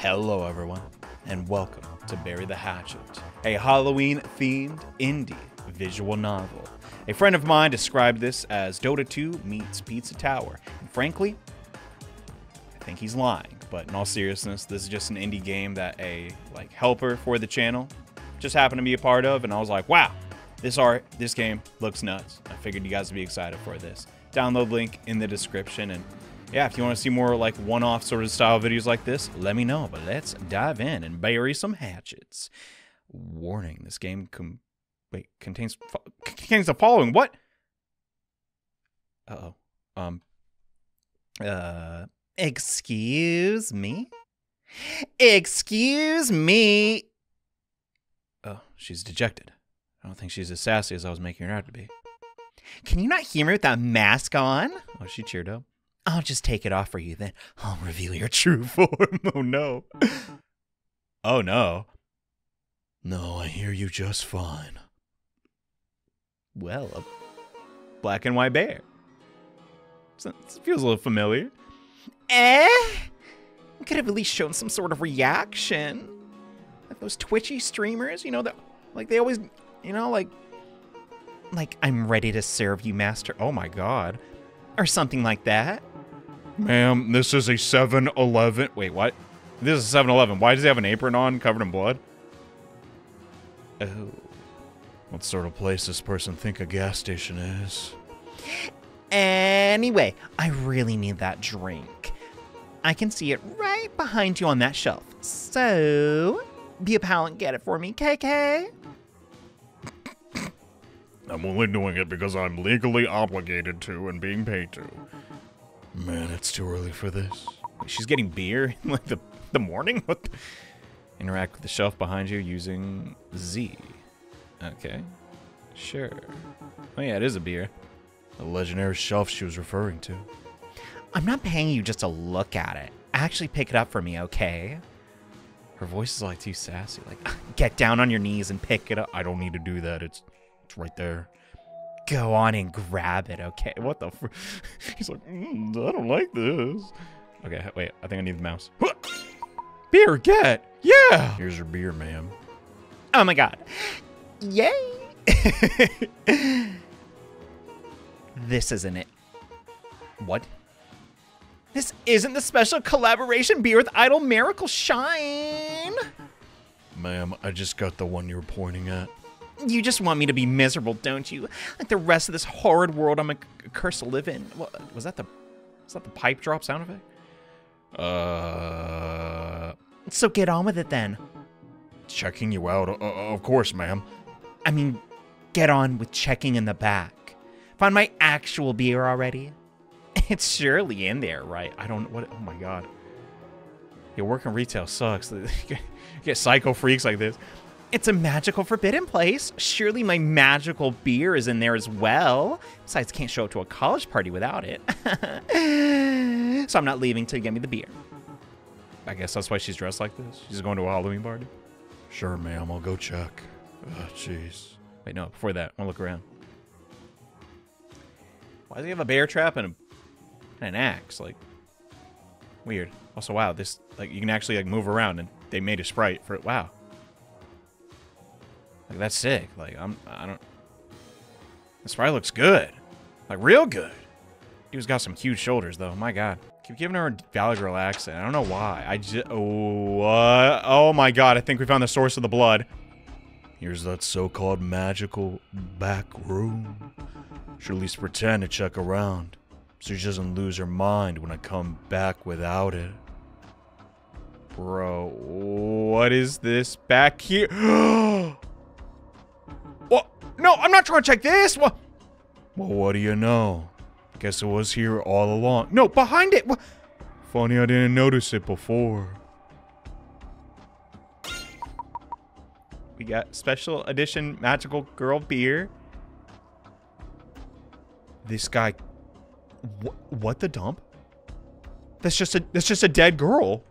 Hello, everyone, and welcome to Beary the Hatchet, a Halloween themed indie visual novel. A friend of mine described this as Dota 2 meets Pizza Tower. And frankly, I think he's lying, but in all seriousness, this is just an indie game that a like helper for the channel just happened to be a part of, and I was like, wow, this art, this game looks nuts. I figured you guys would be excited for this. Download link in the description, and yeah, if you want to see more like one-off sort of style videos like this, let me know. But let's dive in and bury some hatchets. Warning: This game com- wait contains contains the following. What? Uh oh. Um. Uh. Excuse me. Excuse me. Oh, she's dejected. I don't think she's as sassy as I was making her out to be. Can you not hear me with that mask on? Oh, she cheered up. I'll just take it off for you, then I'll reveal your true form. Oh no. Oh no. No, I hear you just fine. Well, a black and white bear. It feels a little familiar. Eh? Could have at least shown some sort of reaction. Like those twitchy streamers, you know, that like they always, you know, like like I'm ready to serve you, master. Oh my god. Or something like that. Ma'am, this is a 7-Eleven. Wait, what? This is a 7-Eleven. Why does he have an apron on covered in blood? Oh. What sort of place does this person think a gas station is? Anyway, I really need that drink. I can see it right behind you on that shelf. So, be a pal and get it for me, KK. I'm only doing it because I'm legally obligated to and being paid to. Man, it's too early for this. She's getting beer in like the the morning. What? The? Interact with the shelf behind you using Z. Okay, sure. Oh yeah, it is a beer. The legendary shelf she was referring to. I'm not paying you just to look at it. Actually, pick it up for me, okay? Her voice is like too sassy. Like, get down on your knees and pick it up. I don't need to do that. It's it's right there. Go on and grab it, okay? What the? Fr- He's like, mm, I don't like this. Okay, wait. I think I need the mouse. Beer, get. Yeah. Here's your beer, ma'am. Oh my god. Yay! this isn't it. What? This isn't the special collaboration beer with Idol Miracle Shine. Ma'am, I just got the one you were pointing at. You just want me to be miserable, don't you? Like the rest of this horrid world I'm a cursed to live in. What, was that the was that the pipe drop sound effect? Uh, So get on with it then. checking you out. Uh, of course, ma'am. I mean, get on with checking in the back. Find my actual beer already. It's surely in there, right? I don't. What? Oh my god. Yeah, working retail sucks. You get psycho freaks like this. It's a magical forbidden place. Surely my magical beer is in there as well. Besides, can't show up to a college party without it. so I'm not leaving till you get me the beer. I guess that's why she's dressed like this. She's going to a Halloween party. Sure, ma'am. I'll go check. Uh, jeez. Wait, no, before that, I want to look around. Why does he have a bear trap and, a, and an axe? Like, weird. Also, wow, this, like, you can actually, like, move around, and they made a sprite for it. Wow. Like, that's sick. Like, I'm, I don't, this sprite looks good. Like, real good. Dude's got some huge shoulders, though. My God. Keep giving her a Valley Girl accent. I don't know why. I just, oh? Oh, my God. I think we found the source of the blood. Here's that so-called magical back room. Should at least pretend to check around, so she doesn't lose her mind when I come back without it. Bro, what is this back here? Oh, No, I'm not trying to check this. What? Well, what do you know? Guess it was here all along. No, behind it. What? Funny I didn't notice it before. We got special edition magical girl beer. This guy. Wh- what the dump? That's just a. That's just a dead girl.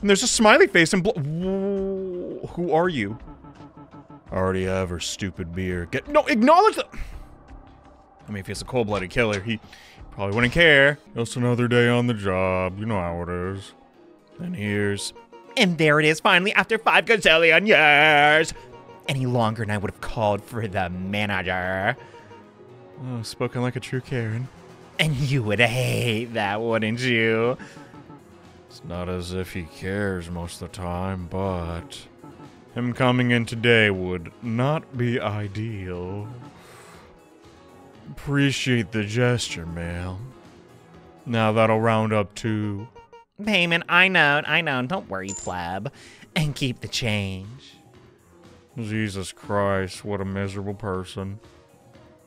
And there's a smiley face and. Who are you? Already have her stupid beer. Get No, acknowledge the. I mean, if he's a cold-blooded killer, he probably wouldn't care. just another day on the job. You know how it is. And here's And there it is, finally, after five gazillion years. Any longer, and I would have called for the manager. Oh, spoken like a true Karen. And you would hate that, wouldn't you? It's not as if he cares most of the time, but him coming in today would not be ideal. Appreciate the gesture, ma'am. Now that'll round up to. Payment, I know, I know. Don't worry, pleb. And keep the change. Jesus Christ, what a miserable person.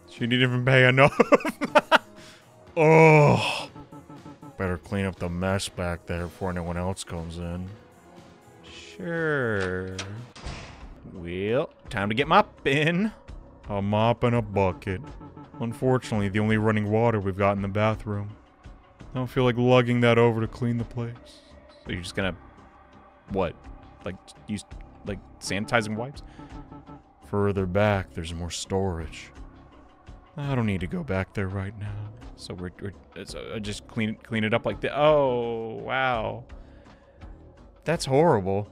She didn't even pay enough. oh. Better clean up the mess back there before anyone else comes in. Sure. Well, time to get my mopping. A mop and a bucket. Unfortunately, the only running water we've got in the bathroom. I don't feel like lugging that over to clean the place. So you're just gonna, what, like use like sanitizing wipes? Further back, there's more storage. I don't need to go back there right now. So we're, we're so uh, just clean clean it up like that. Oh wow, that's horrible.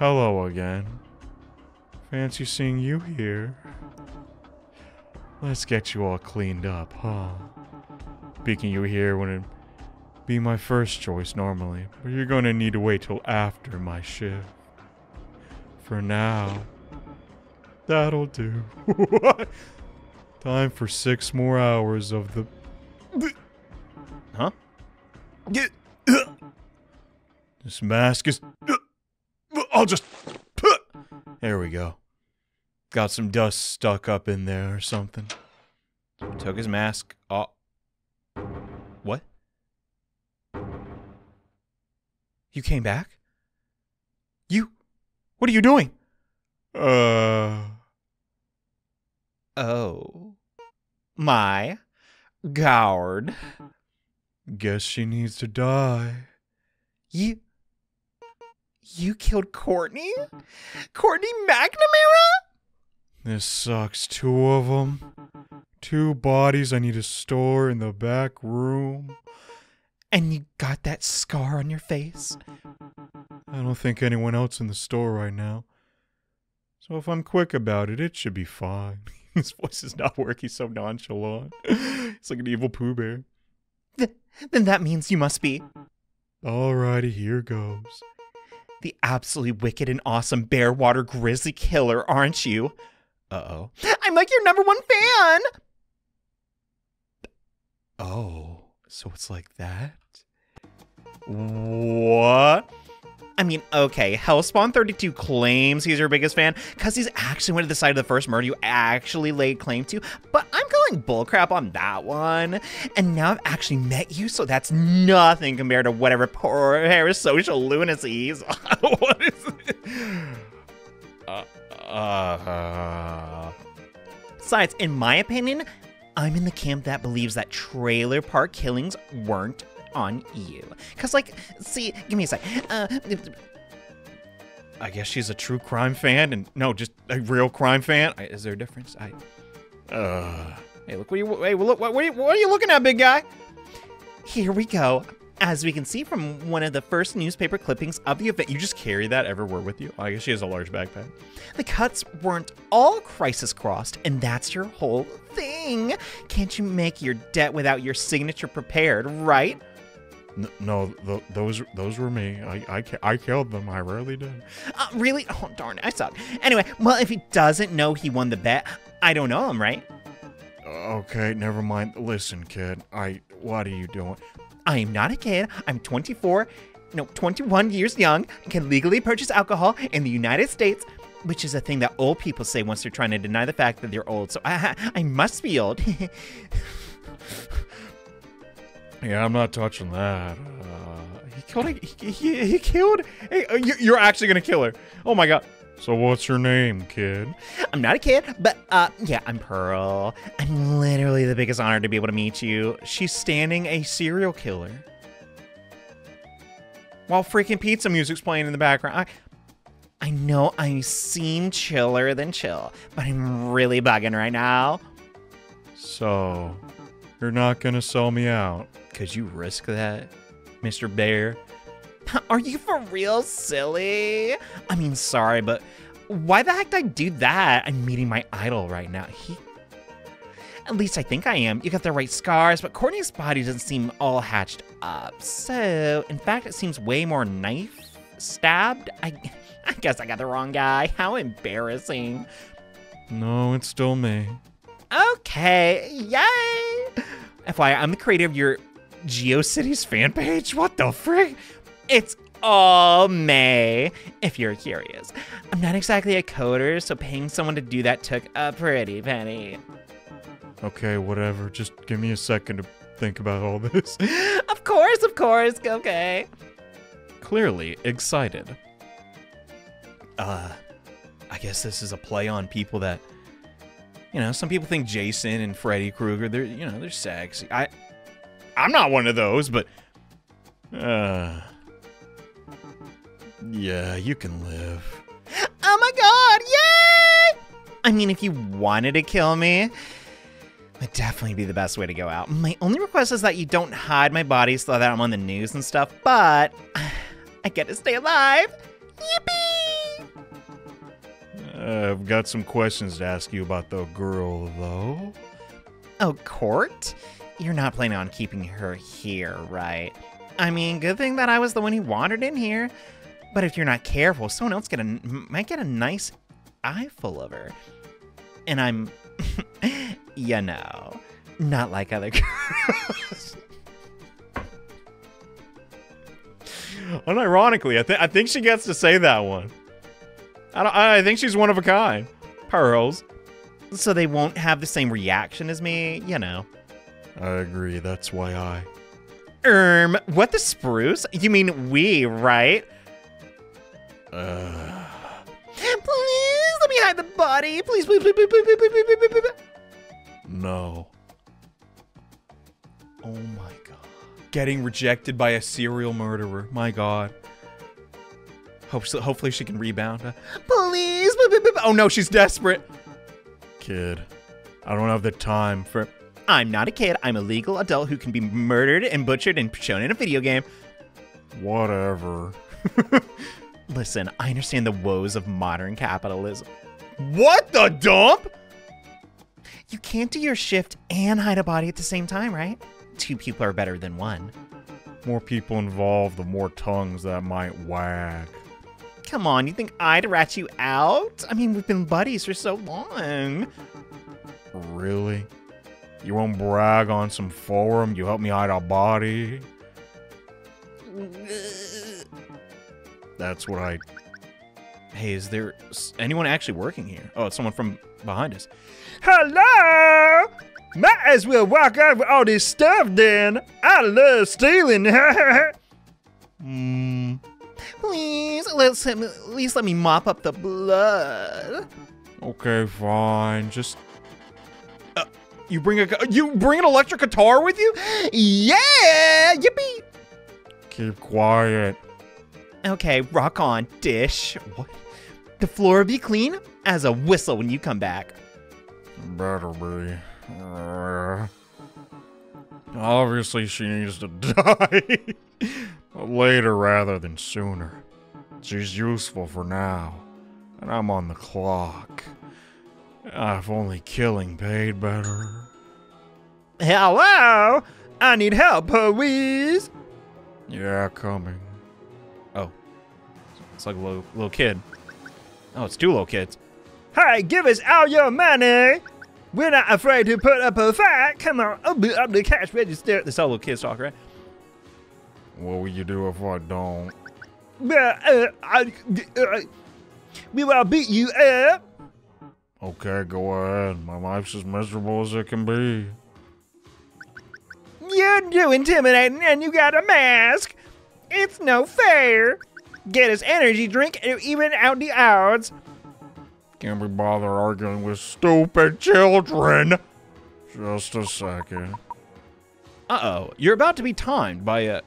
Hello again. Fancy seeing you here. Let's get you all cleaned up, huh? Speaking you here wouldn't be my first choice normally, but you're gonna need to wait till after my shift. For now, that'll do. Time for six more hours of the. Huh? This mask is. I'll just. There we go. Got some dust stuck up in there or something. Took his mask off. What? You came back? You? What are you doing? Uh. Oh. My. Goward. Guess she needs to die. You. You killed Courtney? Courtney McNamara? This sucks. Two of them. Two bodies I need to store in the back room. And you got that scar on your face? I don't think anyone else in the store right now. So if I'm quick about it, it should be fine. His voice is not working so nonchalant. It's like an evil Pooh Bear. Th- then that means you must be. Alrighty, here goes. The absolutely wicked and awesome Bearwater Grizzly Killer, aren't you? Uh oh. I'm like your number one fan! Oh, so it's like that? What? I mean, okay, Hellspawn32 claims he's your biggest fan because he's actually went to the side of the first murder you actually laid claim to, but I'm calling bullcrap on that one. And now I've actually met you, so that's nothing compared to whatever poor parasocial lunacies. what is it? Uh, uh, Besides, in my opinion, I'm in the camp that believes that trailer park killings weren't on you. Cause like, see, give me a sec. Uh, I guess she's a true crime fan, and no, just a real crime fan. I, is there a difference? I. Uh. Hey, look. What are you? Hey, look. What, what, are you, what are you looking at, big guy? Here we go. As we can see from one of the first newspaper clippings of the event, you just carry that everywhere with you. I guess she has a large backpack. The cuts weren't all crisis crossed, and that's your whole thing. Can't you make your debt without your signature prepared, right? No, th- those those were me. I, I I killed them. I rarely did. Uh, really? Oh darn it! I suck. Anyway, well, if he doesn't know he won the bet, I don't know him, right? Okay, never mind. Listen, kid. I what are you doing? I am not a kid. I'm 24, no, 21 years young, and can legally purchase alcohol in the United States, which is a thing that old people say once they're trying to deny the fact that they're old. So I, I must be old. yeah, I'm not touching that. Uh, he killed. A, he, he, he killed. Hey, uh, you're actually gonna kill her. Oh my god. So what's your name, kid? I'm not a kid, but uh yeah, I'm Pearl. I'm literally the biggest honor to be able to meet you. She's standing a serial killer. While freaking pizza music's playing in the background. I, I know I seem chiller than chill, but I'm really bugging right now. So, you're not gonna sell me out? Could you risk that, Mr. Bear? Are you for real silly? I mean, sorry, but why the heck did I do that? I'm meeting my idol right now. He. At least I think I am. You got the right scars, but Courtney's body doesn't seem all hatched up. So, in fact, it seems way more knife stabbed. I, I guess I got the wrong guy. How embarrassing. No, it's still me. Okay, yay! FYI, I'm the creator of your GeoCities fan page. What the frick? It's all May, if you're curious. I'm not exactly a coder, so paying someone to do that took a pretty penny. Okay, whatever. Just give me a second to think about all this. Of course, of course, okay. Clearly excited. Uh, I guess this is a play on people that, you know, some people think Jason and Freddy Krueger, they're, you know, they're sexy. I, I'm not one of those, but, Uh. Yeah, you can live. oh my god, yay! I mean, if you wanted to kill me, would definitely be the best way to go out. My only request is that you don't hide my body so that I'm on the news and stuff, but I get to stay alive. Yippee! Uh, I've got some questions to ask you about the girl, though. Oh, Court? You're not planning on keeping her here, right? I mean, good thing that I was the one who wandered in here. But if you're not careful, someone else get a, might get a nice eyeful of her. And I'm, you know, not like other girls. Unironically, I, th- I think she gets to say that one. I, don't, I think she's one of a kind. Pearls. so they won't have the same reaction as me, you know. I agree. That's why I. Erm, what the spruce? You mean we, right? Uh, Please let me hide the body. Please, please, please, please, please, please, please, please, please, please. no. Oh my god. Getting rejected by a serial murderer. My god. Hope hopefully she can rebound. Uh, Please. Oh no, she's desperate. Kid, I don't have the time for. I'm not a kid. I'm a legal adult who can be murdered and butchered and shown in a video game. Whatever. Listen, I understand the woes of modern capitalism. What the dump? You can't do your shift and hide a body at the same time, right? Two people are better than one. More people involved, the more tongues that might wag. Come on, you think I'd rat you out? I mean, we've been buddies for so long. Really? You won't brag on some forum? You help me hide a body? That's what I. Hey, is there anyone actually working here? Oh, it's someone from behind us. Hello? Might as well walk out with all this stuff then. I love stealing. Hmm. Please, let's at least let me mop up the blood. Okay, fine. Just. You bring a you bring an electric guitar with you? Yeah! Yippee! Keep quiet. Okay, rock on, dish. What? The floor will be clean as a whistle when you come back. Better be. Uh, obviously, she needs to die. Later rather than sooner. She's useful for now. And I'm on the clock. If only killing paid better. Hello? I need help, please. Yeah, coming. Oh. It's like a little, little kid. Oh, it's two little kids. Hey, give us all your money. We're not afraid to put up a fight. Come on, open up the cash register. This all little kids talk, right? What will you do if I don't? Well, uh, I, uh, we will beat you up. Okay, go ahead. My life's as miserable as it can be. You're too intimidating and you got a mask. It's no fair. Get us energy drink and even out the odds. Can't be bothered arguing with stupid children. Just a second. Uh-oh. You're about to be timed by uh,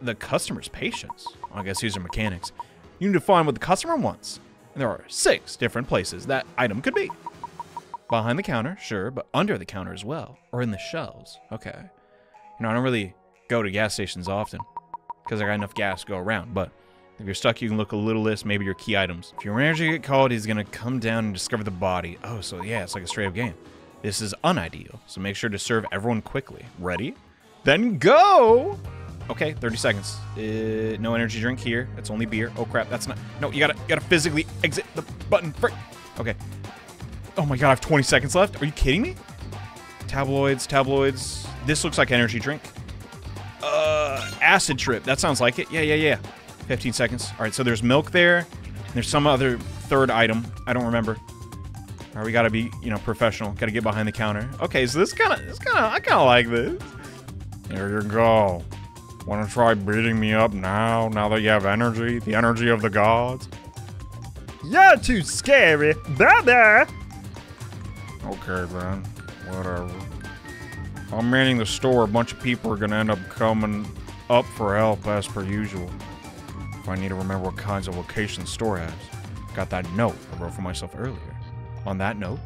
the customer's patience. I guess these are mechanics. You need to find what the customer wants. And there are six different places that item could be. Behind the counter, sure, but under the counter as well. Or in the shelves. Okay. You know, I don't really go to gas stations often. because I got enough gas to go around. But if you're stuck, you can look a little list, maybe your key items. If your manager get called, he's gonna come down and discover the body. Oh, so yeah, it's like a straight up game. This is unideal, so make sure to serve everyone quickly. Ready? Then go! Okay, 30 seconds. Uh, no energy drink here. That's only beer. Oh crap, that's not. No, you gotta, you gotta physically exit the button. Okay. Oh my god, I have 20 seconds left. Are you kidding me? Tabloids, tabloids. This looks like energy drink. Uh, acid trip. That sounds like it. Yeah, yeah, yeah. 15 seconds. All right, so there's milk there. There's some other third item. I don't remember. All right, we gotta be, you know, professional. Gotta get behind the counter. Okay, so this kind of, this kind of, I kind of like this. There you go. Want to try beating me up now? Now that you have energy, the energy of the gods. You're too scary, brother. Okay then, whatever. I'm manning the store. A bunch of people are gonna end up coming up for help as per usual. If I need to remember what kinds of locations the store has. Got that note I wrote for myself earlier. On that note,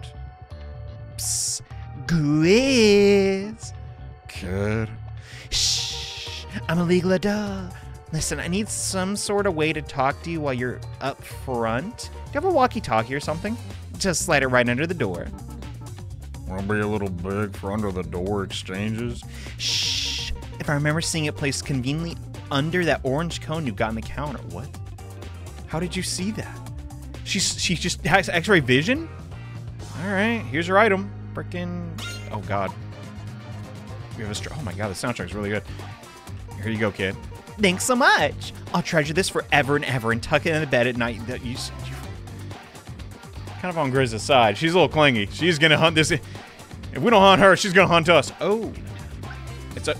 Psst, Grizz. kid, Shh, I'm a legal adult. Listen, I need some sort of way to talk to you while you're up front. Do you have a walkie-talkie or something? Just slide it right under the door. wanna be a little big for under the door exchanges? Shh. If I remember seeing it placed conveniently under that orange cone you got on the counter. What? How did you see that? She's she just has X-ray vision. All right, here's your item. Frickin' oh god. We have a str- oh my god, the soundtrack's really good. Here you go, kid. Thanks so much. I'll treasure this forever and ever and tuck it in the bed at night. That you, you kind of on Grizz's side. She's a little clingy. She's gonna hunt this. If we don't hunt her, she's gonna hunt us. Oh, it's a.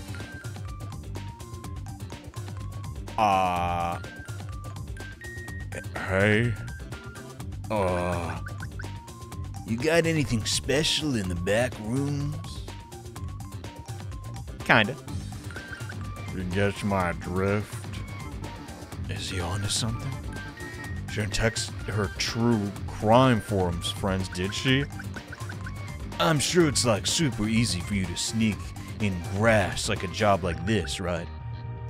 Ah. Hey, Uh, You got anything special in the back rooms? kinda. You get my drift? Is he onto something? She didn't text her true crime forums friends, did she? I'm sure it's like super easy for you to sneak in grass like a job like this, right?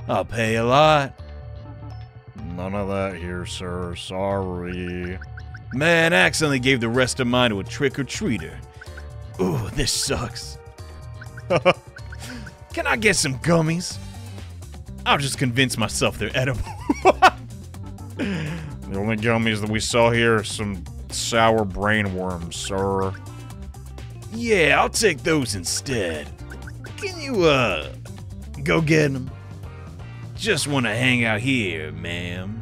I'll pay a lot. None of that here, sir. Sorry. Man, I accidentally gave the rest of mine to a trick or treater. Ooh, this sucks. Can I get some gummies? I'll just convince myself they're edible. The only gummies that we saw here are some sour brain worms, sir. yeah, I'll take those instead. Can you, uh, go get them? Just want to hang out here, ma'am.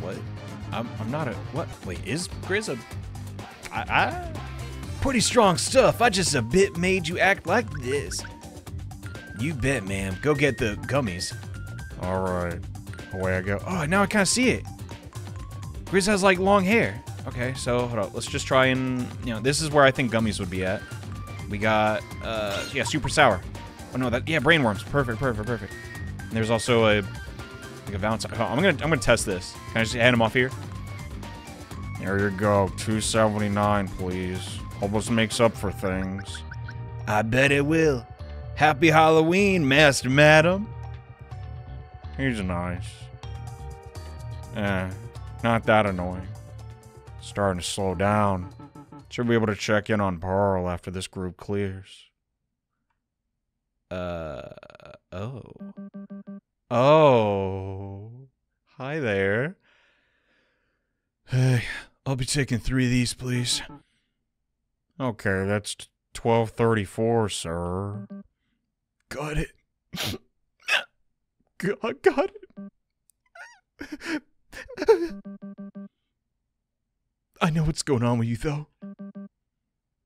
What? I'm, I'm not a. What? Wait, is Grizz a. I, I. Pretty strong stuff. I just a bit made you act like this. You bet, ma'am. Go get the gummies. All right, away I go. Oh, now I kind of see it. Grizz has like long hair. Okay, so hold on. Let's just try and you know this is where I think gummies would be at. We got uh yeah super sour. Oh no that yeah brainworms. Perfect perfect perfect. And there's also a like a Valentine. Oh, I'm gonna I'm gonna test this. Can I just hand him off here? There you go, 279, please. Almost makes up for things. I bet it will. Happy Halloween, Master Madam. He's nice. Eh, not that annoying. Starting to slow down. Should be able to check in on Pearl after this group clears. Uh oh. Oh. Hi there. Hey, I'll be taking three of these, please. Okay, that's 1234, sir. Got it. got it. I know what's going on with you, though.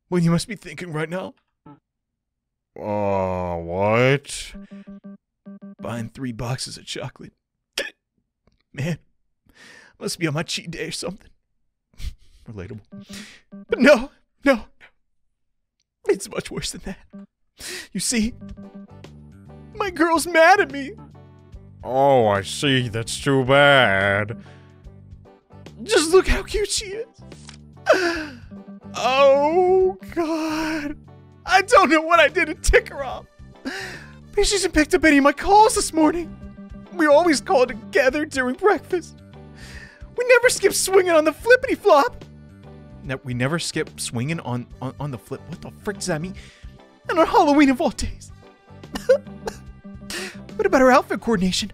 What you must be thinking right now? Uh, what? Buying three boxes of chocolate. Man, must be on my cheat day or something. Relatable. But no, no. It's much worse than that. You see, my girl's mad at me. Oh, I see. That's too bad. Just look how cute she is. Oh, God. I don't know what I did to tick her off. But she hasn't picked up any of my calls this morning. We always call together during breakfast. We never skip swinging on the flippity flop. No, we never skip swinging on, on, on the flip. What the frick does that mean? And on Halloween of all days. about our outfit coordination?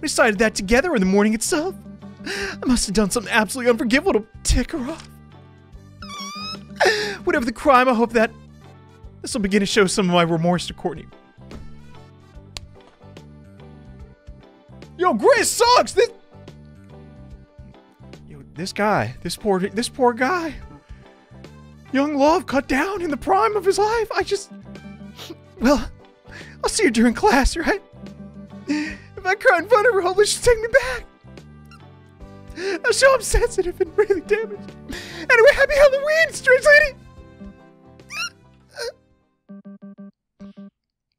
We decided that together in the morning itself. I must have done something absolutely unforgivable to tick her off. Whatever the crime, I hope that this will begin to show some of my remorse to Courtney. Yo, Grace sucks. This, yo, this guy, this poor, this poor guy. Young love cut down in the prime of his life. I just, well, I'll see you during class, right? If I cry in front of her, hopefully she'll take me back. I'll show I'm sensitive and really damaged. Anyway, happy Halloween, strange lady.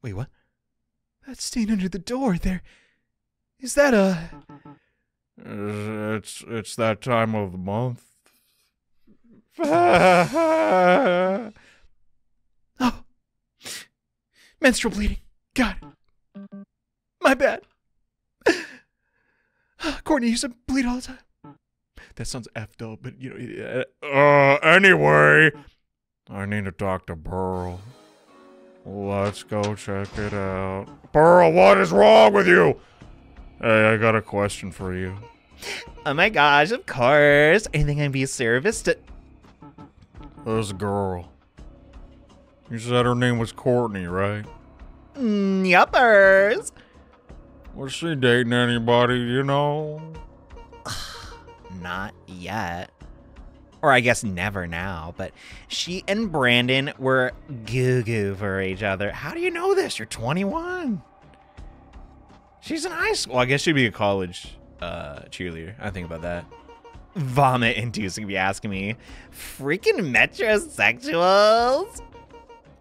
Wait, what? That stain under the door there. Is that a. It's it's that time of the month. Oh. Menstrual bleeding. Got it. My bad. Courtney used to bleed all the time. That sounds effed up, but you know. yeah. Uh, anyway, I need to talk to Pearl. Let's go check it out. Pearl, what is wrong with you? Hey, I got a question for you. Oh my gosh, of course. Anything I can be of service to. This girl. You said her name was Courtney, right? Mm, yuppers. Was she dating anybody, you know? Not yet. Or I guess never now, but she and Brandon were goo goo for each other. How do you know this? You're 21. She's in high school. I guess she'd be a college uh, cheerleader. I think about that. Vomit inducing, be asking me. Freaking metrosexuals.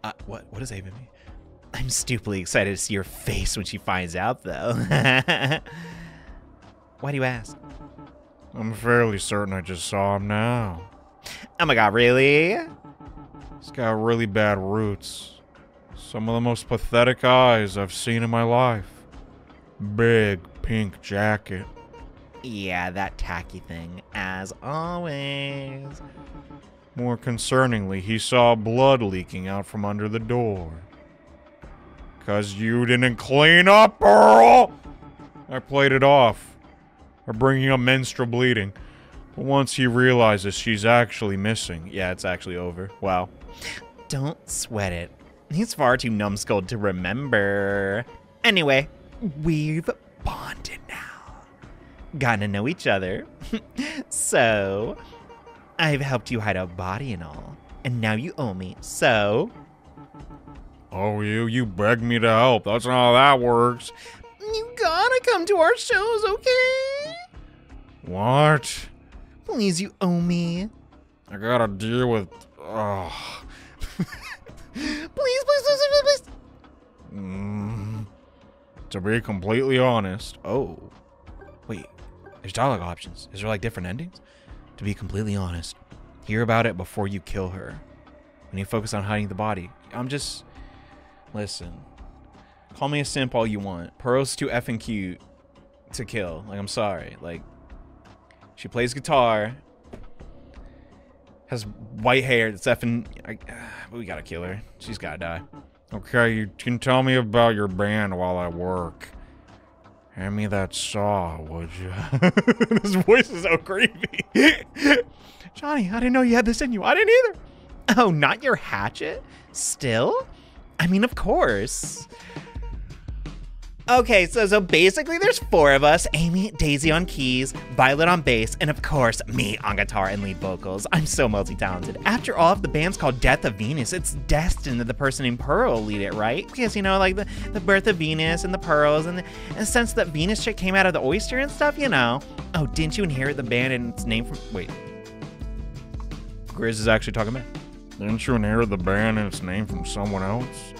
Uh, what? What does that even mean? I'm stupidly excited to see her face when she finds out, though. Why do you ask? I'm fairly certain I just saw him now. Oh my god, really? He's got really bad roots. Some of the most pathetic eyes I've seen in my life. Big pink jacket. Yeah, that tacky thing, as always. More concerningly, he saw blood leaking out from under the door. Cause you didn't clean up, Earl! I played it off. Or bringing up menstrual bleeding. But once he realizes she's actually missing, Yeah, it's actually over. Wow. Don't sweat it. He's far too numbskulled to remember. Anyway, we've bonded now. Gotten to know each other. so, I've helped you hide a body and all. And now you owe me. So, oh, you, you begged me to help. That's not how that works. you gotta come to our shows, okay? What? Please, you owe me. I gotta deal with. Oh. Please, please, please, please, please. Mm. To be completely honest, Oh. Wait. There's dialogue options. Is there like different endings? To be completely honest, hear about it before you kill her. When you focus on hiding the body. I'm just. Listen. Call me a simp all you want. Pearl's too effing cute to kill. Like, I'm sorry. Like, she plays guitar. Has white hair that's effing. I, we gotta kill her. She's gotta die. okay, you can tell me about your band while I work. Hand me that saw, would you? this voice is so creepy. Johnny, I didn't know you had this in you. I didn't either. Oh, not your hatchet? Still? I mean, of course. Okay, so so basically there's four of us. Amy, Daisy on keys, Violet on bass, and of course me on guitar and lead vocals. I'm so multi-talented. After all, if the band's called Death of Venus, it's destined that the person named Pearl lead it, right? Because, you know, like the, the birth of Venus and the pearls and, the, and since that Venus chick came out of the oyster and stuff, you know. Oh, didn't you inherit the band and its name from... Wait, Grizz is actually talking back. Didn't you inherit the band and its name from someone else?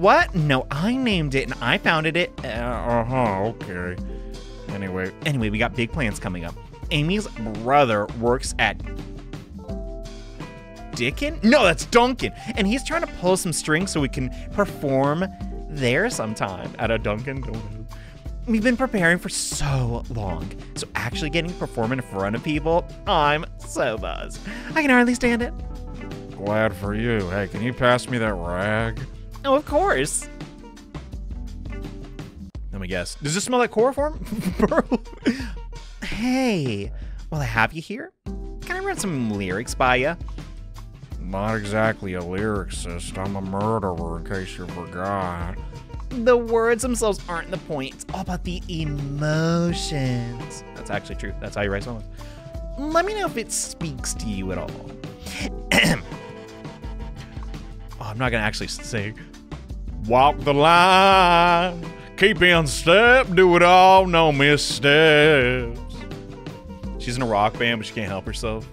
what? No, I named it and I founded it. Uh, Uh huh, okay. Anyway, Anyway, we got big plans coming up. Amy's brother works at Dickin? No, that's Duncan. And he's trying to pull some strings so we can perform there sometime at a Dunkin' Donuts. We've been preparing for so long, so actually getting to perform in front of people, I'm so buzzed. I can hardly stand it. Glad for you. Hey, can you pass me that rag? Oh, of course. Let me guess. Does this smell like chloroform? Pearl? Hey, while I have you here, can I run some lyrics by you? Not exactly a lyricist. I'm a murderer, in case you forgot. The words themselves aren't the point. It's all about the emotions. That's actually true. That's how you write songs. Let me know if it speaks to you at all. Oh, I'm not gonna actually sing. Walk the line, keep in step, do it all, no missteps. She's in a rock band, but she can't help herself.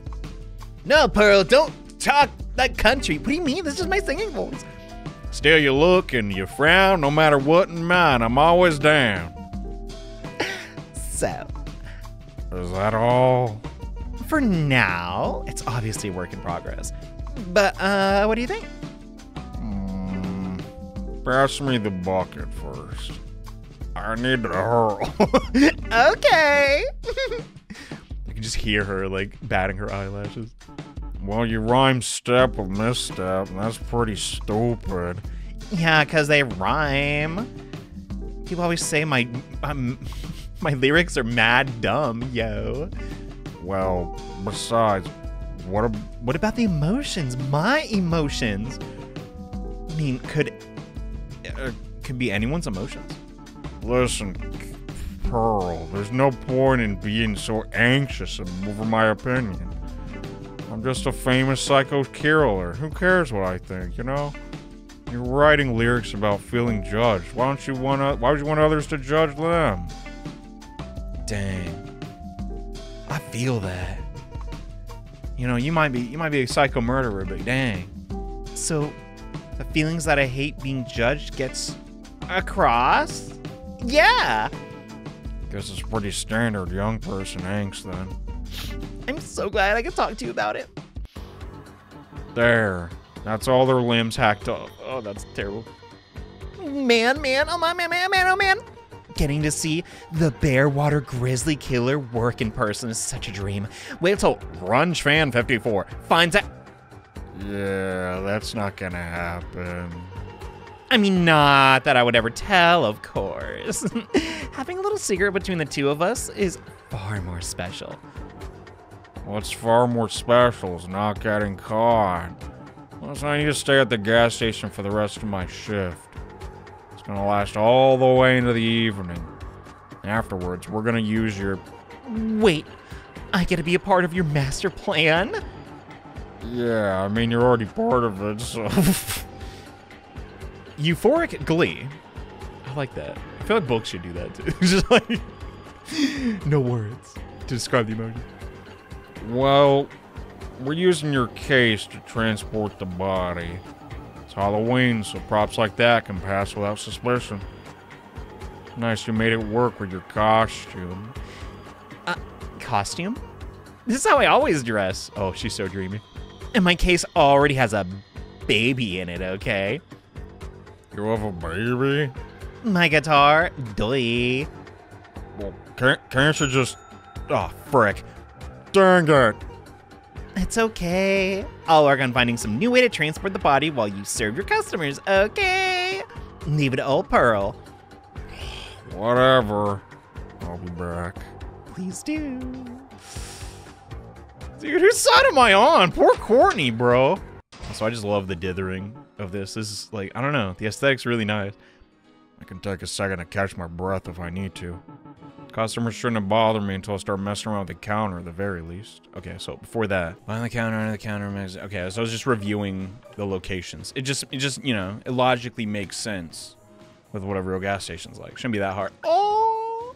No, Pearl, don't talk that country. What do you mean? This is my singing voice. Still, you look and you frown, no matter what in mind, I'm always down. So, Is that all? for now, it's obviously a work in progress. But, uh, what do you think? Pass me the bucket first. I need to hurl. okay. I can just hear her like batting her eyelashes. well, you rhyme step with misstep, and that's pretty stupid. yeah, because they rhyme. People always say my, um, my lyrics are mad dumb, yo. Well, besides, what a What about the emotions? My emotions. I mean, could Uh, could be anyone's emotions. listen, Pearl. There's no point in being so anxious over my opinion. I'm just a famous psycho killer. Who cares what I think? You know. You're writing lyrics about feeling judged. Why don't you want? Why would you want others to judge them? Dang. I feel that. You know, you might be you might be a psycho murderer, but dang. so the feelings that I hate being judged gets across? Yeah. Guess it's pretty standard young person angst then. I'm so glad I could talk to you about it. There. That's all their limbs hacked off. Oh, that's terrible. Man, man, oh my man, man, man, oh man. Getting to see the Bearwater Grizzly Killer work in person is such a dream. Wait till Grunge fan 54 finds out. Yeah, that's not gonna happen. I mean, not that I would ever tell, of course. Having a little secret between the two of us is far more special. What's far more special is not getting caught. Plus, I need to stay at the gas station for the rest of my shift. It's gonna last all the way into the evening. Afterwards, we're gonna use your. Wait, I get to be a part of your master plan? Yeah, I mean, you're already part of it, so. Euphoric glee. I like that. I feel like books should do that too. Just like no words to describe the emotion. well, we're using your case to transport the body. It's Halloween, so props like that can pass without suspicion. Nice you made it work with your costume. Uh, costume? This is how I always dress. Oh, she's so dreamy. And my case already has a baby in it, okay? You have a baby? My guitar, doy. Well, can't, can't you just. Oh, frick. Dang it. It's okay. I'll work on finding some new way to transport the body while you serve your customers, okay? Leave it to old Pearl. Whatever. I'll be back. Please do. Dude, whose side am I on? Poor Courtney, bro. So I just love the dithering of this. This is like, I don't know. The aesthetic's really nice. I can take a second to catch my breath if I need to. Customers shouldn't bother me until I start messing around with the counter, at the very least. Okay, so before that, behind the counter, under the counter, okay. So I was just reviewing the locations. It just, it just, you know, it logically makes sense with what a real gas station's like. Shouldn't be that hard. Oh,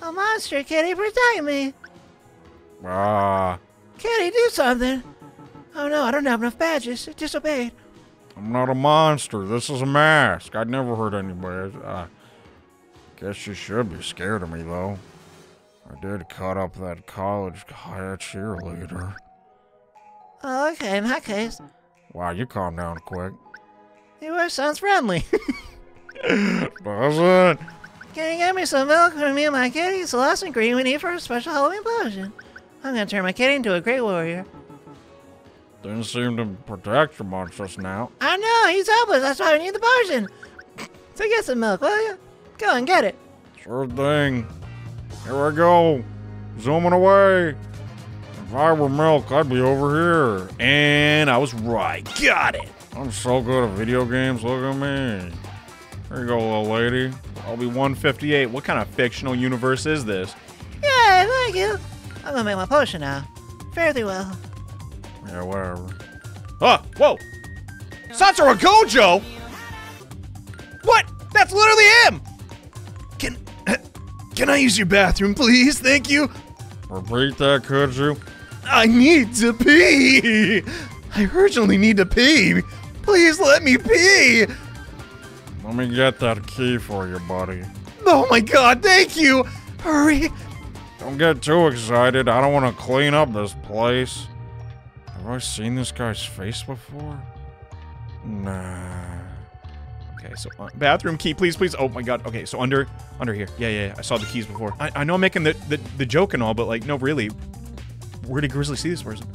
a monster, Kitty, protect me. Ah, Kitty, do something. Oh no, I don't have enough badges. I disobeyed. I'm not a monster. This is a mask. I'd never hurt anybody. I guess you should be scared of me, though. I did cut up that college high cheerleader. Oh, okay, in that case, Wow, you calm down quick. your sounds friendly. It? Can you get me some milk for me and my kitty? Celeste and Green we need for a special Halloween potion. I'm gonna turn my kid into a great warrior. Didn't seem to protect you much just now. I know, he's helpless. That's why we need the potion. So get some milk, will you? Go and get it. Sure thing. Here I go. Zooming away. If I were milk, I'd be over here. And I was right. Got it. I'm so good at video games. Look at me. There you go, little lady. I'll be 158. What kind of fictional universe is this? Yeah, thank you. I'm gonna make my potion now. Fare thee well. Yeah, whatever. Ah, whoa. Satoru Gojo? What? That's literally him. Can can I use your bathroom, please? Thank you. Repeat that, could you? I need to pee. I urgently need to pee. Please let me pee. Let me get that key for you, buddy. Oh my god, thank you. Hurry. Don't get too excited. I don't want to clean up this place. Have I seen this guy's face before? Nah. Okay, so uh, bathroom key, please, please. Oh my god. Okay, so under, under here. Yeah, yeah. yeah. I saw the keys before. I, I know I'm making the, the the joke and all, but like, no, really. Where did Grizzly see this person?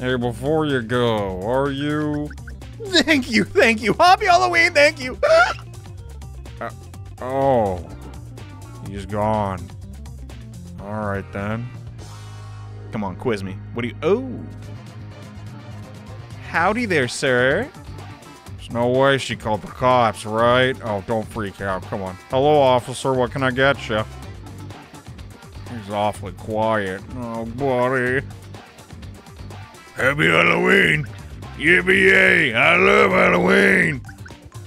Hey, before you go, are you? Thank you, thank you. Happy Halloween, thank you. Oh, he's gone. All right then. Come on, quiz me. What do you? Oh. Howdy there, sir. There's no way she called the cops, right? Oh, don't freak out. Come on. Hello, officer. What can I get you? He's awfully quiet. Oh, buddy. Happy Halloween! Yippee yay! I love Halloween!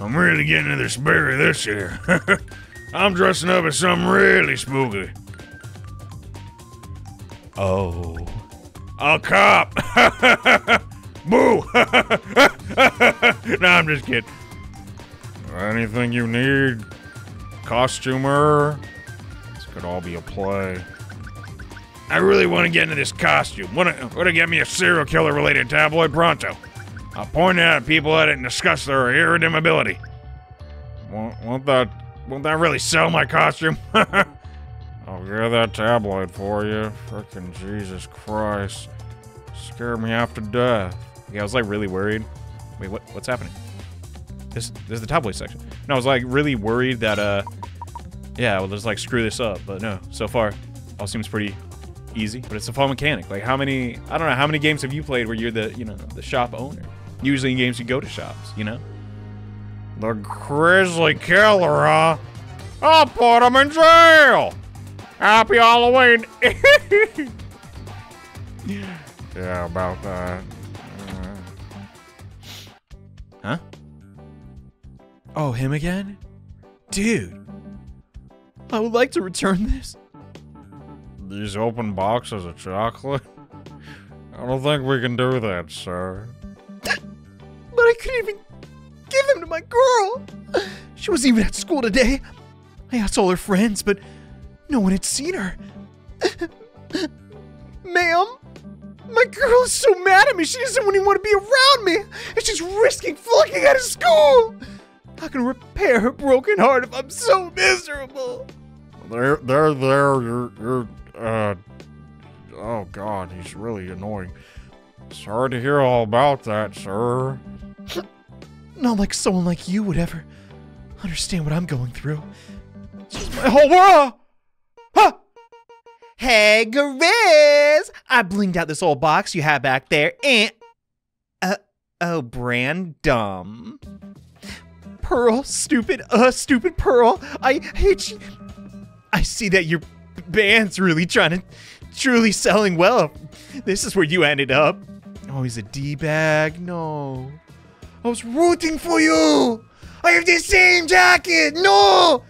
I'm really getting into the spirit this year. I'm dressing up as something really spooky. Oh. A cop! Boo! no, I'm just kidding. Anything you need? Costumer? This could all be a play. I really want to get into this costume. Want to get me a serial killer related tabloid pronto. I'll point out at people at it and discuss their irredeemability. Won't that? Won't that really sell my costume? I'll get that tabloid for you. Frickin' Jesus Christ. Scared me half to death. Yeah, I was like really worried. Wait, what? What's happening? This, this is the tabloid section. No, I was like really worried that uh, yeah, we'll just like screw this up. But no, so far, all seems pretty easy. But it's a fun mechanic. Like how many? I don't know. How many games have you played where you're the you know the shop owner? Usually in games you go to shops. You know. The Grizzly Killer, huh? I'll put him in jail! Happy Halloween! yeah, about that. Uh, Huh? Oh, him again? Dude. I would like to return this. these open boxes of chocolate? I don't think we can do that, sir. But I couldn't even give them to my girl. She wasn't even at school today. I asked all her friends, but no one had seen her. Ma'am, my girl is so mad at me. She doesn't even want to be around me. And she's risking flunking out of school. How can repair her broken heart if I'm so miserable? There, there, there. You're, you're. Uh. Oh God, he's really annoying. Sorry to hear all about that, sir. Not like someone like you would ever understand what I'm going through. It's my whole world. Hey, Grizz! I blinged out this old box you have back there, and uh oh, brand dumb. Pearl, stupid, uh, stupid Pearl. I hate you. I see that your band's really trying to, truly selling well. This is where you ended up. Oh, he's a d bag. No. I was rooting for you! I have the same jacket! No!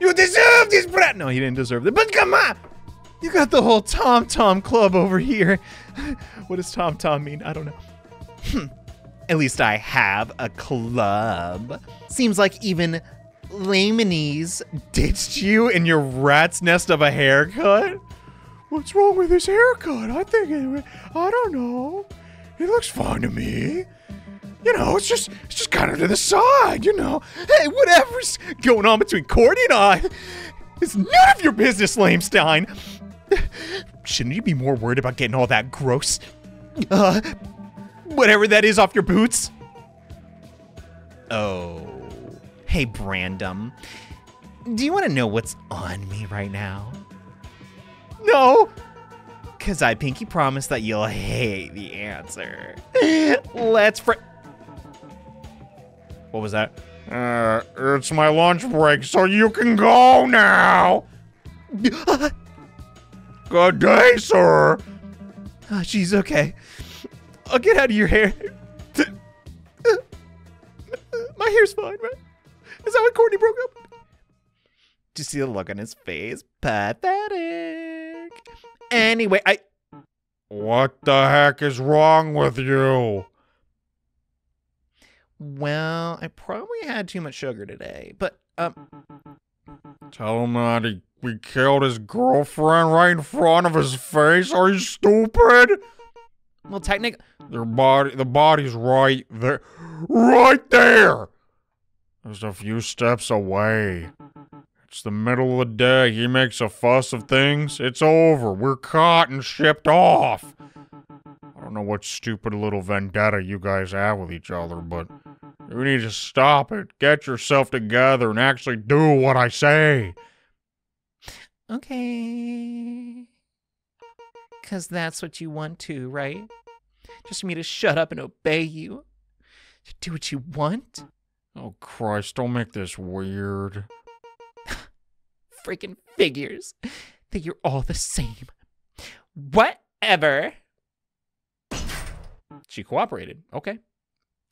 You deserve this, brat! No, he didn't deserve it. But come on! You got the whole Tom Tom Club over here. what does Tom Tom mean? I don't know. Hmm. At least I have a club. Seems like even Laymanese ditched you in your rat's nest of a haircut. What's wrong with his haircut? I think it, I don't know. It looks fine to me. You know, it's just it's just kind of to the side, you know. Hey, whatever's going on between Courtney and I, it's none of your business, Lamestein. Shouldn't you be more worried about getting all that gross, uh, whatever that is off your boots? Oh. Hey, Brandom. Do you want to know what's on me right now? No. Because I pinky promise that you'll hate the answer. Let's fr. What was that? Uh, it's my lunch break, so you can go now. Good day, sir. Oh, she's okay. I'll get out of your hair. My hair's fine, right? Is that what Courtney broke up? Do you see the look on his face? Pathetic. Anyway, I. What the heck is wrong with you? Well, I probably had too much sugar today, but um, Tell him that he, we killed his girlfriend right in front of his face. Are you stupid? well, technically, Their body, the body's right there, right there. Just a few steps away. It's the middle of the day. He makes a fuss of things. It's over. We're caught and shipped off. I don't know what stupid little vendetta you guys have with each other, but you need to stop it. Get yourself together and actually do what I say. okay. Because that's what you want to, right? Just for me to shut up and obey you. To do what you want? Oh Christ, don't make this weird. freaking figures that you're all the same. Whatever. She cooperated. Okay.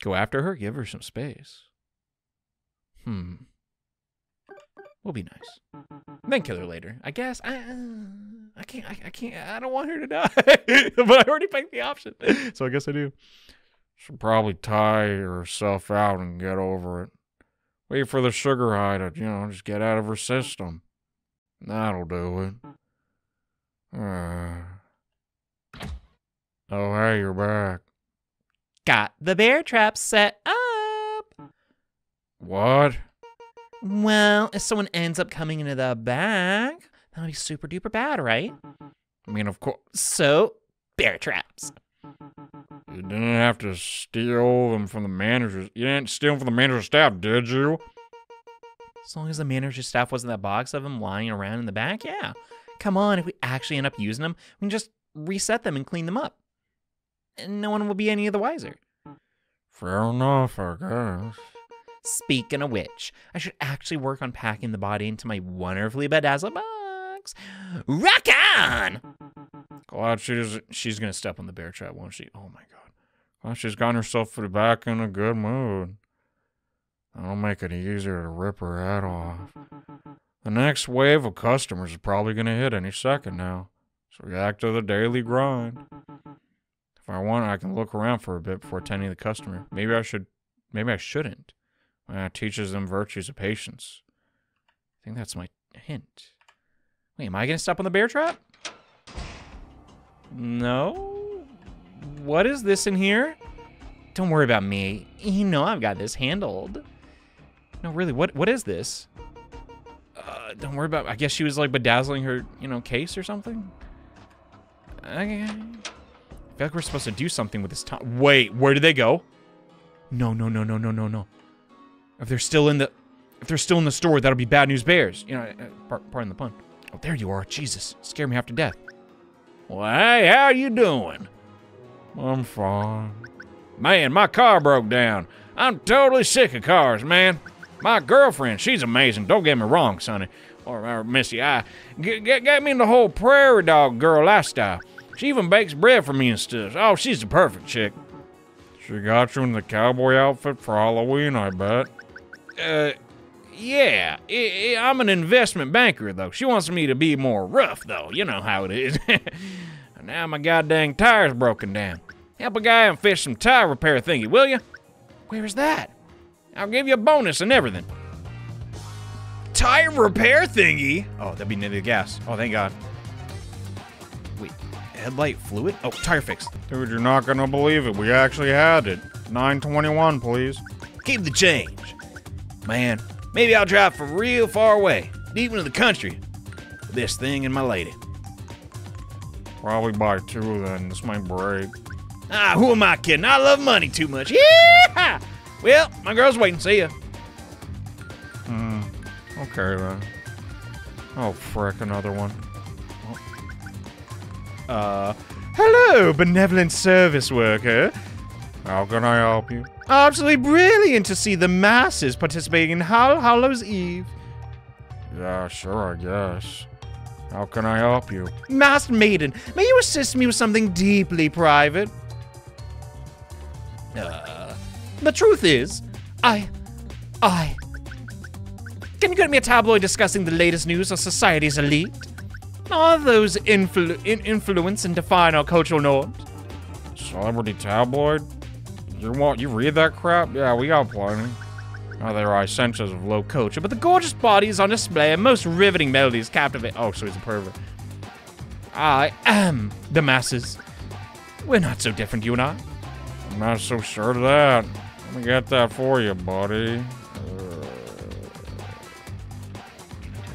Go after her, give her some space. Hmm. We'll be nice. Then kill her later. I guess. I, uh, I can't. I, I can't. I don't want her to die. but I already picked the option, so I guess I do. She'll probably tie herself out and get over it. Wait for the sugar high to, you know, just get out of her system. That'll do it. Uh. Oh, hey, you're back. Got the bear trap set up. What? Well, if someone ends up coming into the back, that'll be super duper bad, right? I mean, of course, So, bear traps. you didn't have to steal them from the manager's. You didn't steal them from the manager's staff, did you? As long as the manager's staff wasn't that box of them lying around in the back, yeah. Come on, if we actually end up using them, we can just reset them and clean them up. And no one will be any of the wiser. Fair enough, I guess. Speaking of which, I should actually work on packing the body into my wonderfully bedazzled box. Rock on! Glad she's She's gonna step on the bear trap, won't she? Oh my god. glad she's gotten herself back in a good mood. That'll make it easier to rip her head off. The next wave of customers is probably gonna hit any second now. So react to the daily grind. If I want, I can look around for a bit before attending the customer. Maybe I should. Maybe I shouldn't. Uh, teaches them virtues of patience. I think that's my hint. Wait, am I gonna step on the bear trap? No. What is this in here? Don't worry about me. You know I've got this handled. No, really, what what is this? Uh, don't worry about. I guess she was like bedazzling her, you know, case or something. Okay. I feel like we're supposed to do something with this time. Wait, where did they go? No, no, no, no, no, no, no. If they're still in the, if they're still in the store, that'll be bad news bears. You know, uh, par- pardon the pun. Oh, there you are. Jesus, scare me half to death. Well, hey, how you doing? I'm fine. Man, my car broke down. I'm totally sick of cars, man. My girlfriend, she's amazing. Don't get me wrong, Sonny. Or, or Missy, I get me in the whole prairie dog girl lifestyle. She even bakes bread for me and stuff. Oh, she's the perfect chick. She got you in the cowboy outfit for Halloween, I bet. Uh, yeah, I'm an investment banker, though. She wants me to be more rough, though. You know how it is. now my goddamn tire's broken down. Help a guy and fish some tire repair thingy, will you? Where's that? I'll give you a bonus and everything. Tire repair thingy. Oh, that'd be near the gas. Oh, thank God. Headlight fluid? Oh, tire fix. Dude, you're not gonna believe it. We actually had it. 921, please. Keep the change. Man, maybe I'll drive for real far away, deep into the country, with this thing and my lady. Probably buy two then. This might break. Ah, who am I kidding? I love money too much. Yeah! Well, my girl's waiting. See ya. Hmm. Okay then. Oh, frick, another one. Uh, hello, benevolent service worker. How can I help you? Absolutely brilliant to see the masses participating in All Hallows Eve. Yeah, sure, I guess. How can I help you? Masked Maiden, may you assist me with something deeply private? Uh, the truth is, I. I. Can you get me a tabloid discussing the latest news of society's elite? All those influ- in- influence and define our cultural norms. Celebrity tabloid? You want you read that crap? Yeah, we got plenty. Oh, there are essentials of low Culture, but the gorgeous bodies on display and most riveting melodies captivate. Oh, so he's a pervert. I am the masses. We're not so different, you and I. I'm not so sure of that. Let me get that for you, buddy.